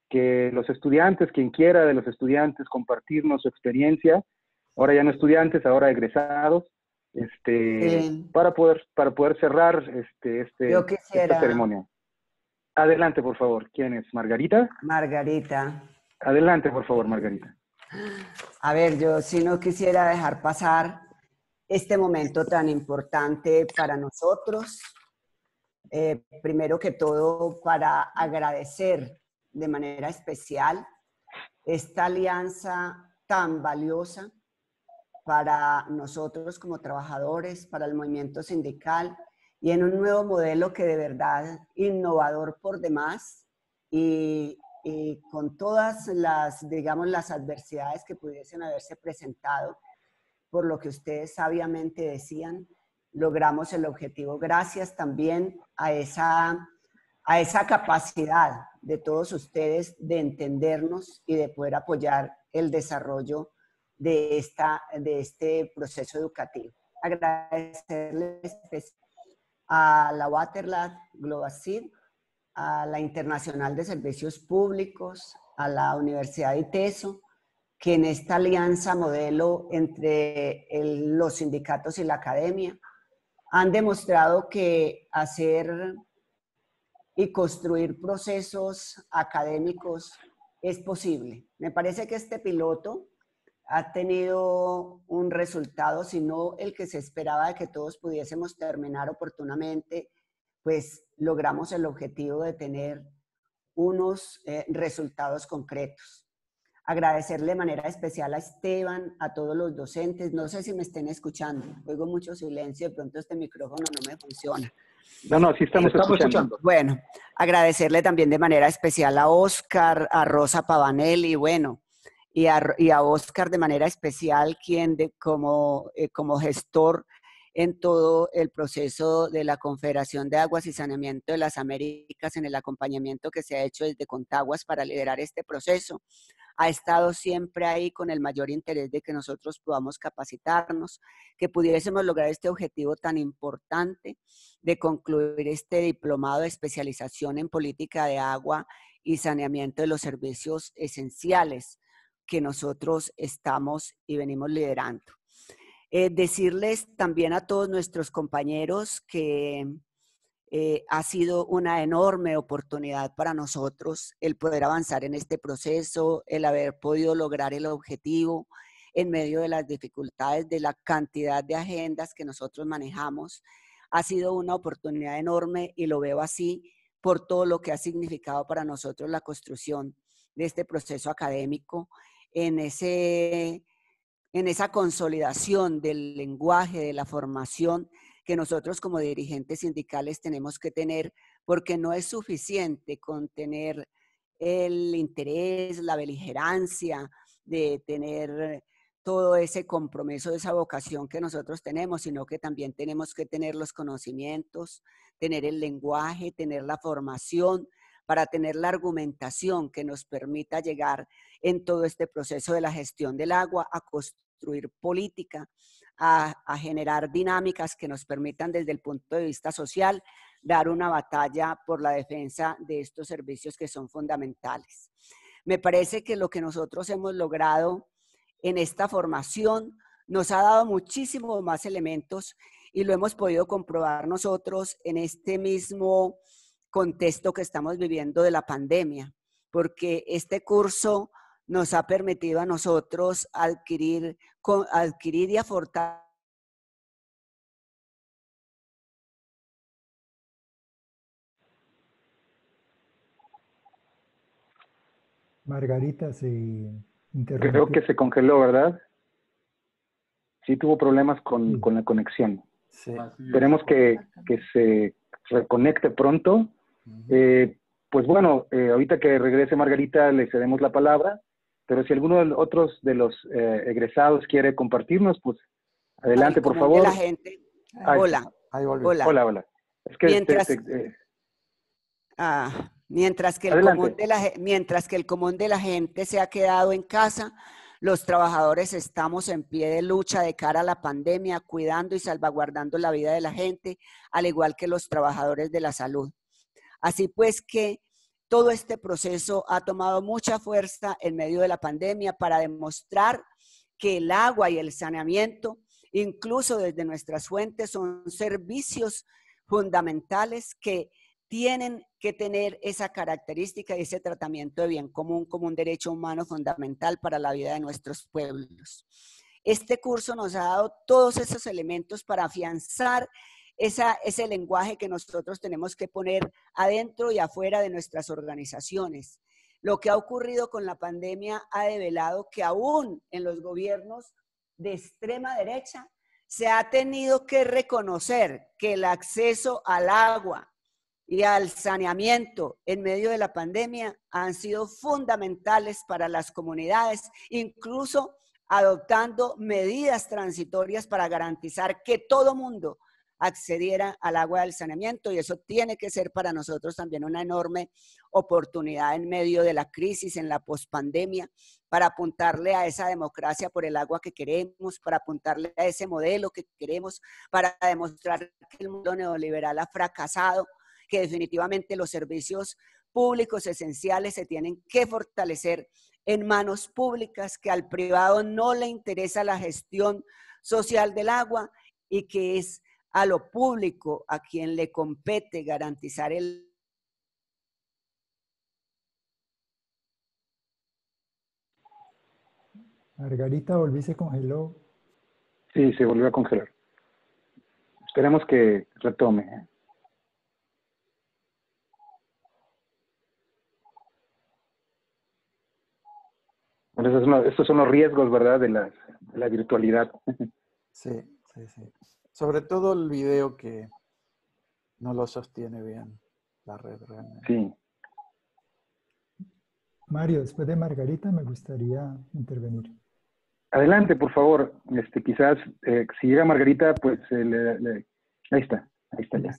que los estudiantes, quien quiera de los estudiantes compartirnos su experiencia, ahora ya no estudiantes, ahora egresados, este, para poder para poder cerrar este, este esta ceremonia. Adelante, por favor. ¿Quién es? ¿Margarita? Margarita. Adelante, por favor, Margarita. A ver, yo si no quisiera dejar pasar este momento tan importante para nosotros. Eh, primero que todo, para agradecer de manera especial esta alianza tan valiosa para nosotros como trabajadores, para el movimiento sindical y en un nuevo modelo que de verdad innovador por demás y, con todas las, digamos, las adversidades que pudiesen haberse presentado, por lo que ustedes sabiamente decían, logramos el objetivo gracias también a esa, a esa capacidad de todos ustedes de entendernos y de poder apoyar el desarrollo de, esta, de este proceso educativo. Agradecerles a la Waterlab Global a la Internacional de Servicios Públicos, a la Universidad de ITESO, que en esta alianza modelo entre los sindicatos y la academia han demostrado que hacer y construir procesos académicos es posible. Me parece que este piloto ha tenido un resultado, si no el que se esperaba de que todos pudiésemos terminar oportunamente, pues logramos el objetivo de tener unos eh, resultados concretos. Agradecerle de manera especial a Esteban, a todos los docentes. No sé si me estén escuchando. Oigo mucho silencio, de pronto este micrófono no me funciona. No, no, sí estamos, escuchando. Bueno, agradecerle también de manera especial a Oscar, a Rosa Pavanelli, bueno, y a, y a Oscar de manera especial, quien de, como, eh, como gestor en todo el proceso de la Confederación de Aguas y Saneamiento de las Américas, en el acompañamiento que se ha hecho desde Contaguas para liderar este proceso. Ha estado siempre ahí con el mayor interés de que nosotros podamos capacitarnos, que pudiésemos lograr este objetivo tan importante de concluir este diplomado de especialización en política de agua y saneamiento de los servicios esenciales que nosotros estamos y venimos liderando. Eh, decirles también a todos nuestros compañeros que eh, ha sido una enorme oportunidad para nosotros el poder avanzar en este proceso, el haber podido lograr el objetivo en medio de las dificultades de la cantidad de agendas que nosotros manejamos. Ha sido una oportunidad enorme y lo veo así por todo lo que ha significado para nosotros la construcción de este proceso académico, en, ese, en esa consolidación del lenguaje, de la formación que nosotros como dirigentes sindicales tenemos que tener, porque no es suficiente con tener el interés, la beligerancia de tener todo ese compromiso, esa vocación que nosotros tenemos, sino que también tenemos que tener los conocimientos, tener el lenguaje, tener la formación para tener la argumentación que nos permita llegar en todo este proceso de la gestión del agua a construir política a, generar dinámicas que nos permitan desde el punto de vista social dar una batalla por la defensa de estos servicios que son fundamentales. Me parece que lo que nosotros hemos logrado en esta formación nos ha dado muchísimos más elementos y lo hemos podido comprobar nosotros en este mismo contexto que estamos viviendo de la pandemia, porque este curso nos ha permitido a nosotros adquirir, adquirir y afortar Margarita se interrumpió. Creo que se congeló, ¿verdad? Sí tuvo problemas con, la conexión. Esperemos que, se reconecte pronto. Eh, pues bueno, eh, ahorita que regrese Margarita le cedemos la palabra pero si alguno de los otros de los eh, egresados quiere compartirnos, pues adelante, por favor. La gente. hola. hola. Hola, hola. Es que mientras, eh, ah, mientras, que el común de la, mientras que el común de la gente se ha quedado en casa, los trabajadores estamos en pie de lucha de cara a la pandemia, cuidando y salvaguardando la vida de la gente, al igual que los trabajadores de la salud. Así pues que todo este proceso ha tomado mucha fuerza en medio de la pandemia para demostrar que el agua y el saneamiento, incluso desde nuestras fuentes, son servicios fundamentales que tienen que tener esa característica y ese tratamiento de bien común como un derecho humano fundamental para la vida de nuestros pueblos. Este curso nos ha dado todos esos elementos para afianzar esa, ese lenguaje que nosotros tenemos que poner adentro y afuera de nuestras organizaciones. Lo que ha ocurrido con la pandemia ha develado que aún en los gobiernos de extrema derecha se ha tenido que reconocer que el acceso al agua y al saneamiento en medio de la pandemia han sido fundamentales para las comunidades, incluso adoptando medidas transitorias para garantizar que todo mundo accediera al agua del saneamiento y eso tiene que ser para nosotros también una enorme oportunidad en medio de la crisis, en la pospandemia, para apuntarle a esa democracia por el agua que queremos, para apuntarle a ese modelo que queremos, para demostrar que el mundo neoliberal ha fracasado, que definitivamente los servicios públicos esenciales se tienen que fortalecer en manos públicas, que al privado no le interesa la gestión social del agua y que es a lo público a quien le compete garantizar el Margarita, volví, se congeló. Sí, se volvió a congelar. Esperemos que retome. estos son los riesgos, ¿verdad?, de la, virtualidad. Sí, sí, sí. Sobre todo el video que no lo sostiene bien la red realmente. Sí. Mario, después de Margarita me gustaría intervenir. Adelante, por favor. Este, quizás eh, si llega Margarita, pues eh, ahí está, ahí está ya.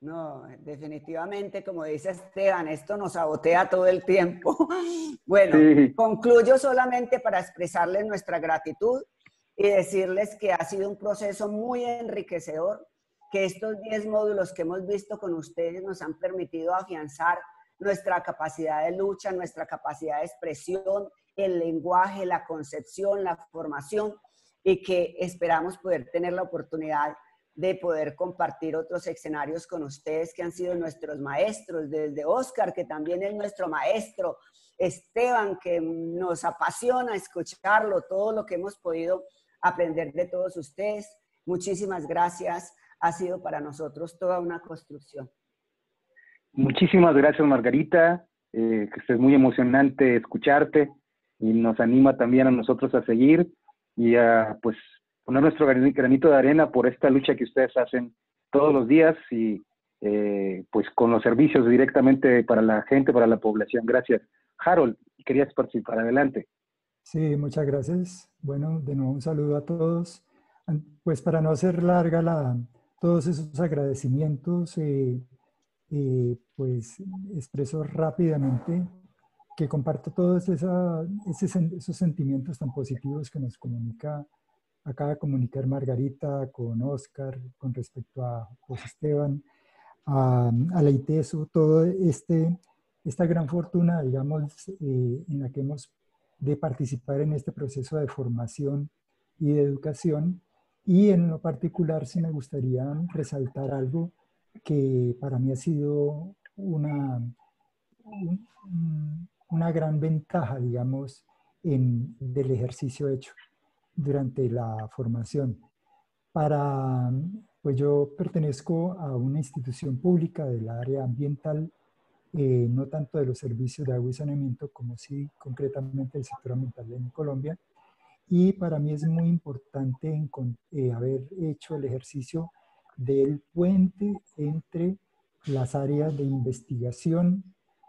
No, definitivamente, como dice Esteban, esto nos sabotea todo el tiempo. Bueno, concluyo solamente para expresarles nuestra gratitud y decirles que ha sido un proceso muy enriquecedor, que estos 10 módulos que hemos visto con ustedes nos han permitido afianzar nuestra capacidad de lucha, nuestra capacidad de expresión, el lenguaje, la concepción, la formación y que esperamos poder tener la oportunidad de poder compartir otros escenarios con ustedes que han sido nuestros maestros, desde Oscar, que también es nuestro maestro, Esteban, que nos apasiona escucharlo, todo lo que hemos podido aprender de todos ustedes. Muchísimas gracias. Ha sido para nosotros toda una construcción. Muchísimas gracias, Margarita. Eh, que es muy emocionante escucharte y nos anima también a nosotros a seguir y a pues poner nuestro granito de arena por esta lucha que ustedes hacen todos los días y eh, pues con los servicios directamente para la gente, para la población. Gracias. Harold, querías participar, adelante. Sí, muchas gracias. Bueno, de nuevo un saludo a todos. Pues para no hacer larga la, todos esos agradecimientos, eh, pues expreso rápidamente que comparto todos esos sentimientos tan positivos que nos comunica acaba comunicar Margarita con Oscar con respecto a José Esteban, a, a la ITESO, todo este, esta gran fortuna, digamos, eh, en la que hemos de participar en este proceso de formación y de educación. Y en lo particular, sí me gustaría resaltar algo que para mí ha sido una, una gran ventaja, digamos, en, del ejercicio hecho durante la formación. Para, pues yo pertenezco a una institución pública del área ambiental, eh, no tanto de los servicios de agua y saneamiento, como sí concretamente el sector ambiental en Colombia. Y para mí es muy importante eh, haber hecho el ejercicio del puente entre las áreas de investigación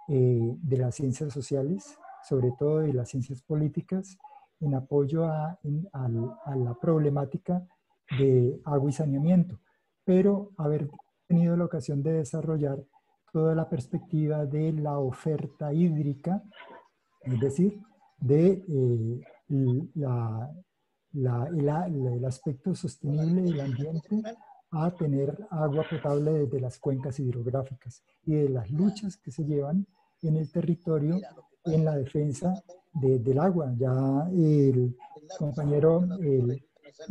eh, de las ciencias sociales, sobre todo de las ciencias políticas, en apoyo a, la problemática de agua y saneamiento, pero haber tenido la ocasión de desarrollar toda la perspectiva de la oferta hídrica, es decir, de eh, el aspecto sostenible del ambiente a tener agua potable desde las cuencas hidrográficas y de las luchas que se llevan en el territorio en la defensa del agua. Ya el compañero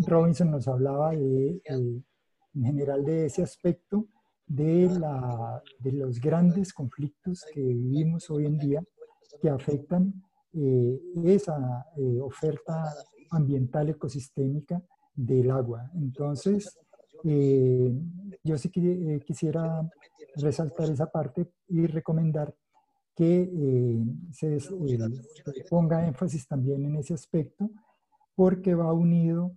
Robinson nos hablaba de, en general de ese aspecto de, la, de los grandes conflictos que vivimos hoy en día que afectan eh, esa eh, oferta ambiental ecosistémica del agua. Entonces, eh, yo sí que, quisiera resaltar esa parte y recomendar que se, ponga énfasis también en ese aspecto, porque va unido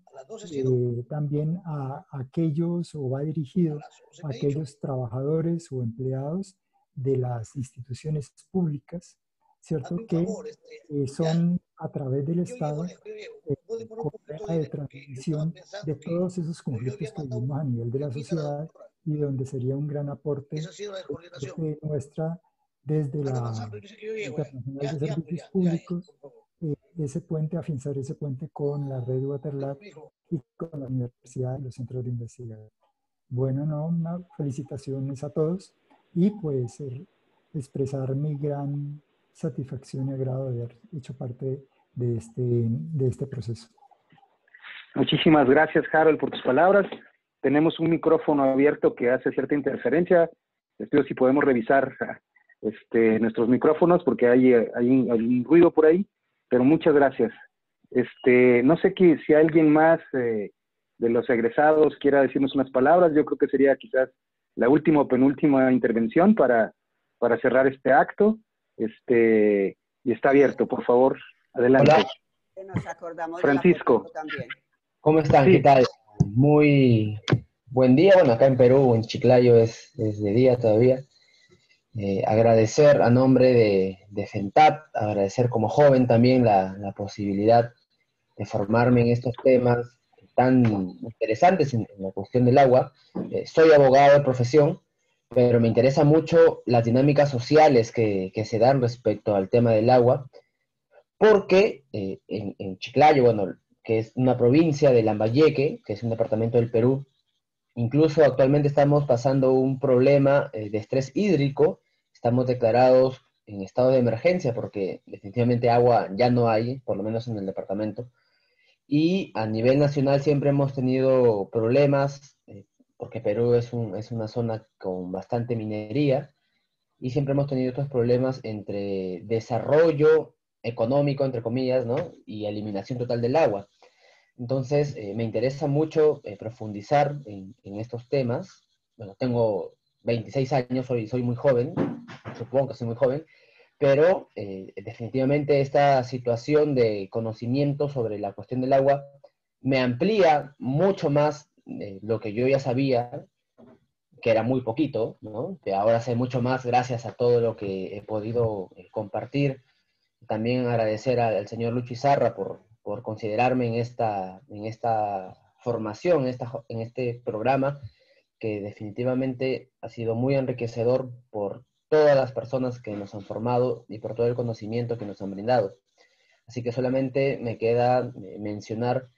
eh, también a, aquellos o va dirigido a aquellos trabajadores o empleados de las instituciones públicas, ¿cierto? Que eh, son a través del Estado de transmisión de todos esos conflictos que vivimos a nivel de la sociedad y donde sería un gran aporte de nuestra desde la Internacional de Servicios Públicos, eh, ese puente, afianzar ese puente con la red Waterlab y con la universidad y los centros de investigación. Bueno, no, una felicitaciones a todos y pues expresar mi gran satisfacción y agrado de haber hecho parte de este, de este proceso. Muchísimas gracias, Harold, por tus palabras. Tenemos un micrófono abierto que hace cierta interferencia. Les pido si podemos revisar este, nuestros micrófonos porque hay, hay, un, ruido por ahí, pero muchas gracias. Este, no sé que, si alguien más eh, de los egresados quiera decirnos unas palabras, yo creo que sería quizás la última o penúltima intervención para, para cerrar este acto. Este, y está abierto, por favor, adelante. Francisco. ¿Cómo están? ¿Qué tal? Muy buen día. Bueno, acá en Perú, en Chiclayo, es, es de día todavía. Eh, agradecer a nombre de, FENTAP, agradecer como joven también la, posibilidad de formarme en estos temas tan interesantes en, la cuestión del agua. Eh, soy abogado de profesión, pero me interesa mucho las dinámicas sociales que, se dan respecto al tema del agua, porque eh, en, Chiclayo, bueno, que es una provincia de Lambayeque, que es un departamento del Perú, incluso actualmente estamos pasando un problema de estrés hídrico, estamos declarados en estado de emergencia porque definitivamente agua ya no hay, por lo menos en el departamento. Y a nivel nacional siempre hemos tenido problemas, eh, porque Perú es, un, es, una zona con bastante minería, y siempre hemos tenido estos problemas entre desarrollo económico, entre comillas, ¿no? y eliminación total del agua. Entonces, eh, me interesa mucho eh, profundizar en, en, estos temas. Bueno, tengo 26 años, soy, soy muy joven, supongo que soy muy joven, pero eh, definitivamente esta situación de conocimiento sobre la cuestión del agua me amplía mucho más eh, lo que yo ya sabía, que era muy poquito, ¿no? que ahora sé mucho más gracias a todo lo que he podido eh, compartir. También agradecer al, al señor Lucho Izarra por, por considerarme en esta, en esta formación, en, esta, en este programa, que definitivamente ha sido muy enriquecedor por todas las personas que nos han formado y por todo el conocimiento que nos han brindado. Así que solamente me queda eh, mencionar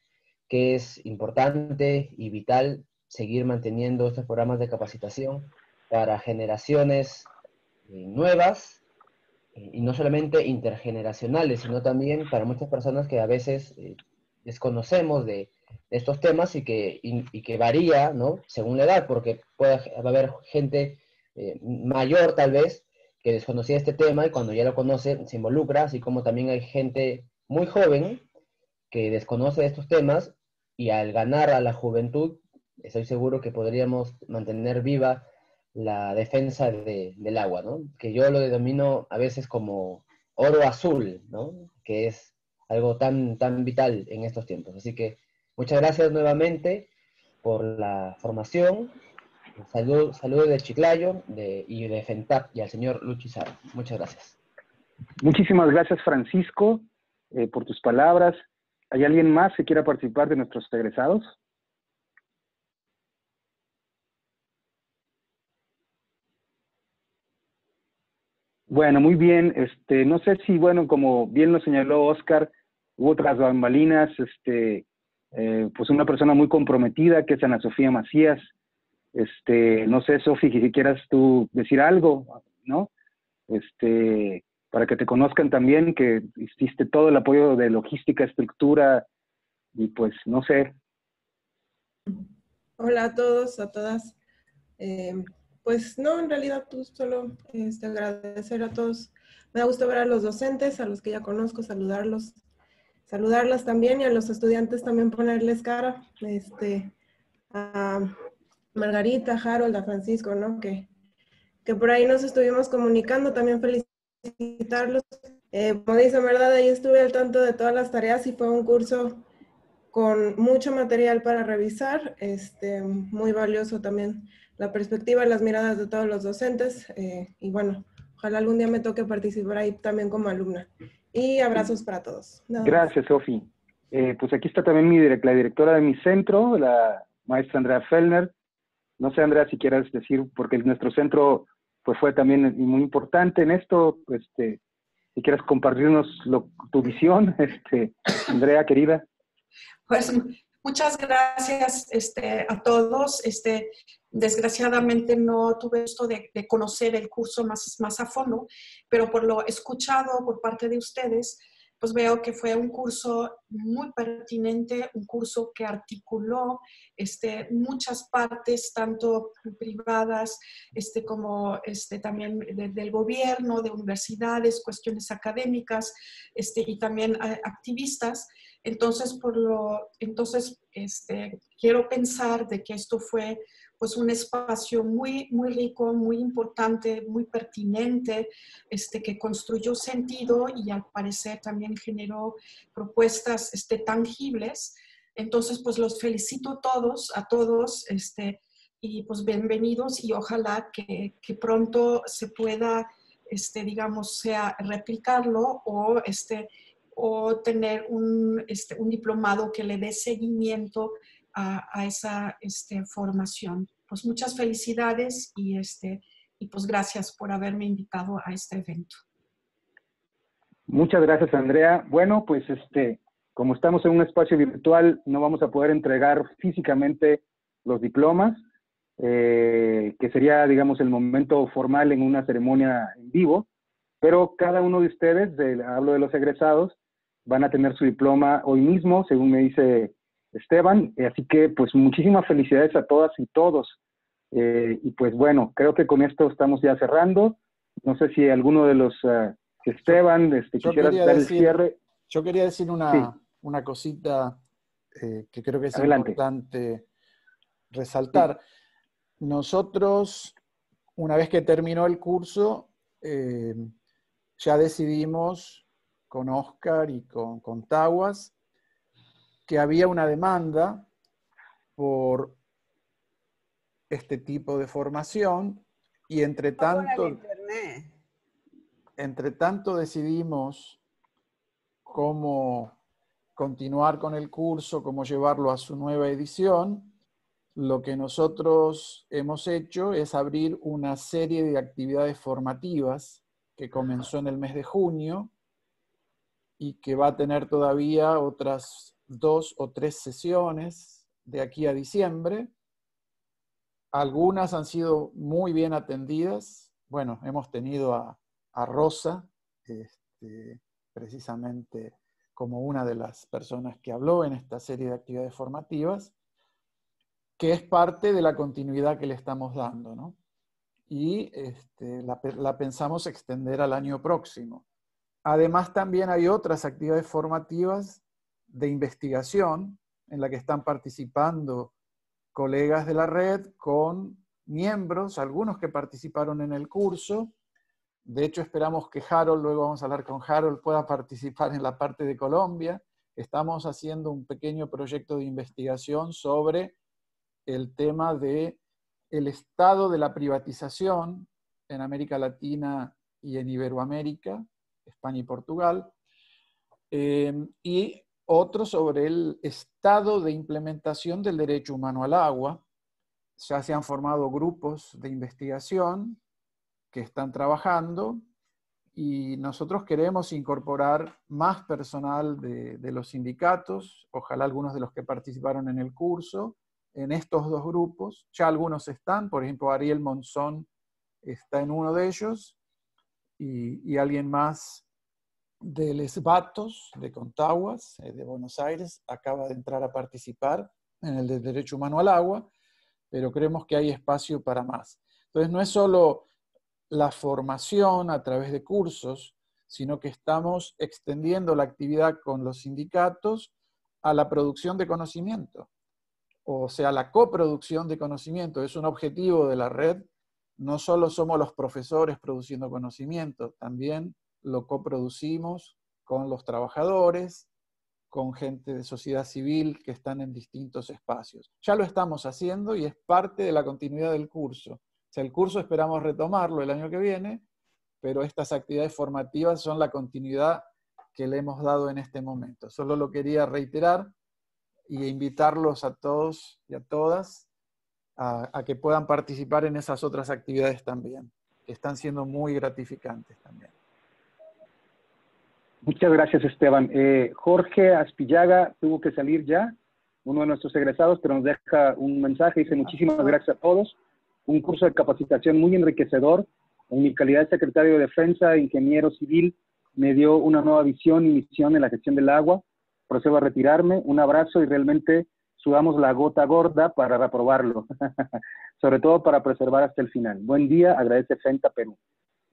que es importante y vital seguir manteniendo estos programas de capacitación para generaciones eh, nuevas y no solamente intergeneracionales, sino también para muchas personas que a veces eh, desconocemos de, estos temas y que, y, que varía, ¿no? Según la edad, porque puede haber gente eh, mayor tal vez que desconocía este tema y cuando ya lo conoce se involucra, así como también hay gente muy joven que desconoce estos temas y al ganar a la juventud, estoy seguro que podríamos mantener viva la defensa de, del agua, ¿no? que yo lo denomino a veces como oro azul, ¿no? que es algo tan, tan vital en estos tiempos. Así que muchas gracias nuevamente por la formación Salud, salud de Chiclayo de, y de FENTAP y al señor Luchizar. Muchas gracias. Muchísimas gracias, Francisco, eh, por tus palabras. ¿Hay alguien más que quiera participar de nuestros egresados? Bueno, muy bien. Este, no sé si, bueno, como bien lo señaló Oscar, hubo otras bambalinas, este, eh, pues una persona muy comprometida, que es Ana Sofía Macías, este, no sé, Sofi, si quieras tú decir algo, ¿no? Este, para que te conozcan también, que hiciste todo el apoyo de logística, estructura, y pues, no sé. Hola a todos, a todas. Eh, pues no, en realidad tú solo este, agradecer a todos. Me da gusto ver a los docentes, a los que ya conozco, saludarlos, saludarlas también y a los estudiantes también ponerles cara. Este, a, Margarita, Harold, Francisco, ¿no? Que, que por ahí nos estuvimos comunicando, también felicitarlos. Eh, como dice, ¿verdad? Ahí estuve al tanto de todas las tareas y fue un curso con mucho material para revisar, este, muy valioso también la perspectiva, las miradas de todos los docentes eh, y bueno, ojalá algún día me toque participar ahí también como alumna. Y abrazos para todos. Gracias, Sofi. Eh, pues aquí está también mi, la directora de mi centro, la maestra Andrea Fellner, no sé, Andrea, si quieres decir, porque nuestro centro pues fue también muy importante en esto, este, si quieres compartirnos lo, tu visión, este, Andrea, querida. Pues muchas gracias este, a todos. Este, desgraciadamente no tuve esto de, de, conocer el curso más, más a fondo, pero por lo escuchado por parte de ustedes, pues veo que fue un curso muy pertinente, un curso que articuló este, muchas partes, tanto privadas este, como este, también de, del gobierno, de universidades, cuestiones académicas este, y también eh, activistas. Entonces, por lo, entonces este, quiero pensar de que esto fue pues un espacio muy, muy rico, muy importante, muy pertinente, este, que construyó sentido y al parecer también generó propuestas este, tangibles. Entonces, pues los felicito a todos, a todos, este, y pues bienvenidos y ojalá que, que pronto se pueda, este, digamos, sea replicarlo o, este, o tener un, este, un diplomado que le dé seguimiento a, esa este, formación. Pues muchas felicidades y, este, y pues gracias por haberme invitado a este evento. Muchas gracias, Andrea. Bueno, pues este, como estamos en un espacio virtual, no vamos a poder entregar físicamente los diplomas, eh, que sería, digamos, el momento formal en una ceremonia en vivo, pero cada uno de ustedes, hablo de los egresados, van a tener su diploma hoy mismo, según me dice Esteban. Eh, así que pues muchísimas felicidades a todas y todos. Eh, y pues bueno, creo que con esto estamos ya cerrando. No sé si alguno de los uh, Esteban este, quisiera dar el cierre. Yo quería decir una, una cosita eh, que creo que es importante resaltar. Nosotros, una vez que terminó el curso, ya decidimos con Oscar y con, con Taguas que había una demanda por este tipo de formación y entre tanto, entre tanto decidimos cómo continuar con el curso, cómo llevarlo a su nueva edición, lo que nosotros hemos hecho es abrir una serie de actividades formativas que comenzó en el mes de junio y que va a tener todavía otras dos o tres sesiones de aquí a diciembre. Algunas han sido muy bien atendidas. Bueno, hemos tenido a, Rosa, este, precisamente como una de las personas que habló en esta serie de actividades formativas, que es parte de la continuidad que le estamos dando, Y este, la pensamos extender al año próximo. Además, también hay otras actividades formativas de investigación en la que están participando colegas de la red con miembros, algunos que participaron en el curso. De hecho, esperamos que Harold, luego vamos a hablar con Harold, pueda participar en la parte de Colombia. Estamos haciendo un pequeño proyecto de investigación sobre el tema de el estado de la privatización en América Latina y en Iberoamérica, España y Portugal, eh, y otro sobre el estado de implementación del derecho humano al agua. Ya se han formado grupos de investigación que están trabajando y nosotros queremos incorporar más personal de, los sindicatos, ojalá algunos de los que participaron en el curso, en estos dos grupos. Ya algunos están, por ejemplo, Ariel Monzón está en uno de ellos y, y alguien más de Les Batos, de Contaguas, eh, de Buenos Aires, acaba de entrar a participar en el de Derecho Humano al Agua, pero creemos que hay espacio para más. Entonces, no es solo la formación a través de cursos, sino que estamos extendiendo la actividad con los sindicatos a la producción de conocimiento, o sea, la coproducción de conocimiento. Es un objetivo de la red. No solo somos los profesores produciendo conocimiento, también lo coproducimos con los trabajadores, con gente de sociedad civil que están en distintos espacios. Ya lo estamos haciendo y es parte de la continuidad del curso. O el curso esperamos retomarlo el año que viene, pero estas actividades formativas son la continuidad que le hemos dado en este momento. Solo lo quería reiterar y invitarlos a todos y a todas a, a que puedan participar en esas otras actividades también, que están siendo muy gratificantes también. Muchas gracias, Esteban. Eh, Jorge Aspillaga tuvo que salir ya, uno de nuestros egresados, pero nos deja un mensaje. Dice, muchísimas gracias a todos. Un curso de capacitación muy enriquecedor. En mi calidad de secretario de Defensa, ingeniero civil, me dio una nueva visión y misión en la gestión del agua. Procedo a retirarme. Un abrazo y realmente sudamos la gota gorda para reprobarlo, sobre todo para preservar hasta el final. Buen día, agradece FENTA Perú.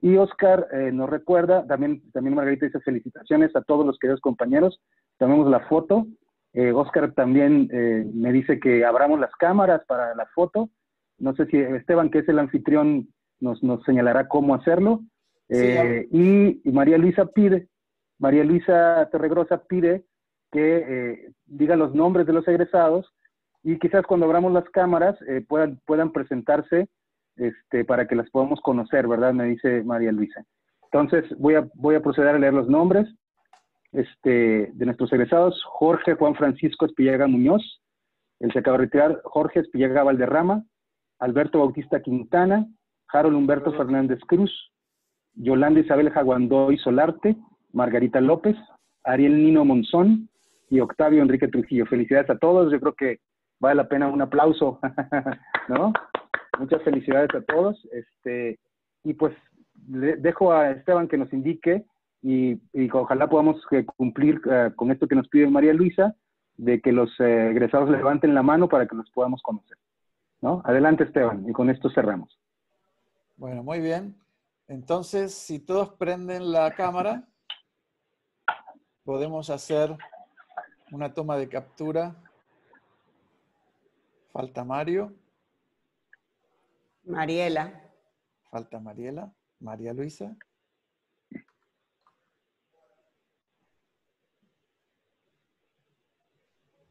Y Oscar eh, nos recuerda, también, también Margarita dice felicitaciones a todos los queridos compañeros. tomemos la foto. Eh, Oscar también eh, me dice que abramos las cámaras para la foto. No sé si Esteban, que es el anfitrión, nos, nos señalará cómo hacerlo. Eh, y, y, María Luisa pide, María Luisa Terregrosa pide que diga los nombres de los egresados y quizás cuando abramos las cámaras puedan, puedan presentarse este, para que las podamos conocer, ¿verdad? Me dice María Luisa. Entonces, voy a, voy a proceder a leer los nombres este, de nuestros egresados. Jorge Juan Francisco Espillaga Muñoz, él se acaba de retirar. Jorge Espillaga Valderrama, Alberto Bautista Quintana, Harold Humberto Fernández Cruz, Yolanda Isabel Jaguandoy Solarte, Margarita López, Ariel Nino Monzón y Octavio Enrique Trujillo. Felicidades a todos, yo creo que vale la pena un aplauso, ¿no? Muchas felicidades a todos. Este, y pues dejo a Esteban que nos indique y, ojalá podamos eh, cumplir eh, con esto que nos pide María Luisa, de que los eh, egresados levanten la mano para que los podamos conocer. ¿no? Adelante Esteban, y con esto cerramos. Bueno, muy bien. Entonces, si todos prenden la cámara, podemos hacer una toma de captura. Falta Mario. Mariela. Falta Mariela. María Luisa.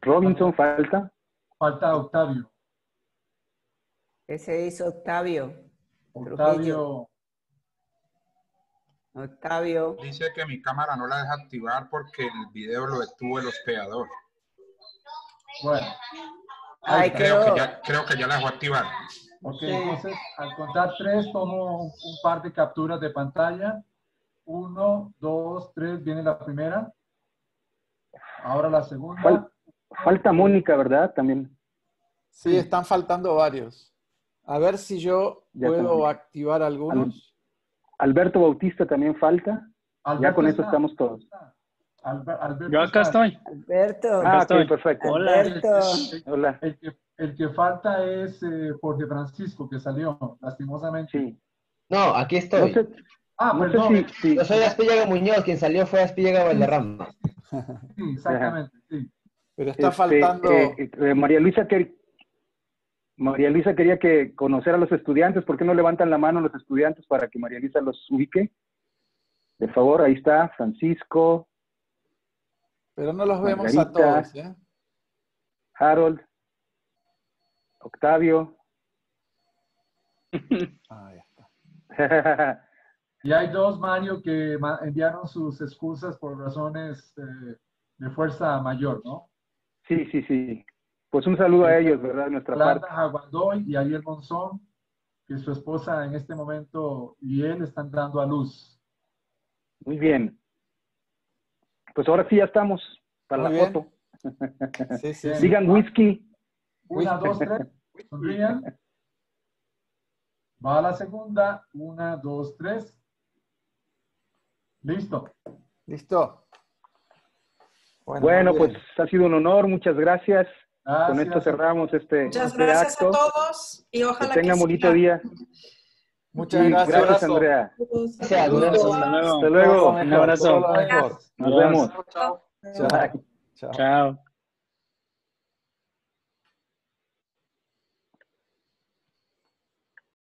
Robinson falta. Falta Octavio. Ese hizo Octavio. Octavio. Octavio. Dice que mi cámara no la deja activar porque el video lo detuvo el hospedador. Bueno. creo, que ya, creo que ya la dejó activar. Ok, entonces al contar tres tomo un par de capturas de pantalla. Uno, dos, tres, viene la primera. Ahora la segunda. falta Mónica, ¿verdad? También. Sí, están faltando varios. A ver si yo puedo activar algunos. Alberto Bautista también falta. ya con eso estamos todos. yo acá estoy. Alberto. Ah, estoy. perfecto. Hola. Alberto. Hola. El que falta es eh, Jorge Francisco, que salió, lastimosamente. Sí. No, aquí estoy. ah, perdón. Yo soy Aspillaga Muñoz, quien salió fue Aspillaga Valderrama. Sí, exactamente, sí. Pero está Este, faltando... eh, eh, María Luisa que María Luisa quería que conocer a los estudiantes. ¿Por qué no levantan la mano los estudiantes para que María Luisa los ubique? De favor, ahí está, Francisco. Pero no los vemos a todos, ¿eh? Harold, Octavio. Ah, ya está. Y hay dos, Mario, que enviaron sus excusas por razones eh, de fuerza mayor, ¿no? sí, sí, sí. Pues un saludo a ellos, ¿verdad? De nuestra Yolanda parte. Jaguandoy y Ariel Monzón, que su esposa en este momento y él están dando a luz. Muy bien. Pues ahora sí ya estamos para Muy la bien. foto. Sí, sí, sí. Digan whisky. Una, dos, tres, sonrían. Va a la segunda. Una, dos, tres. Listo. ¿Listo? Bueno, pues ha sido un honor, muchas gracias. Con esto cerramos este, Muchas este gracias acto. a todos y Que ojalá tengan que bonito siga. día. Muchas Sí, gracias. gracias, Andrea. Gracias. Hasta luego. Hasta luego. Un abrazo. Nos vemos. Chao. Chao.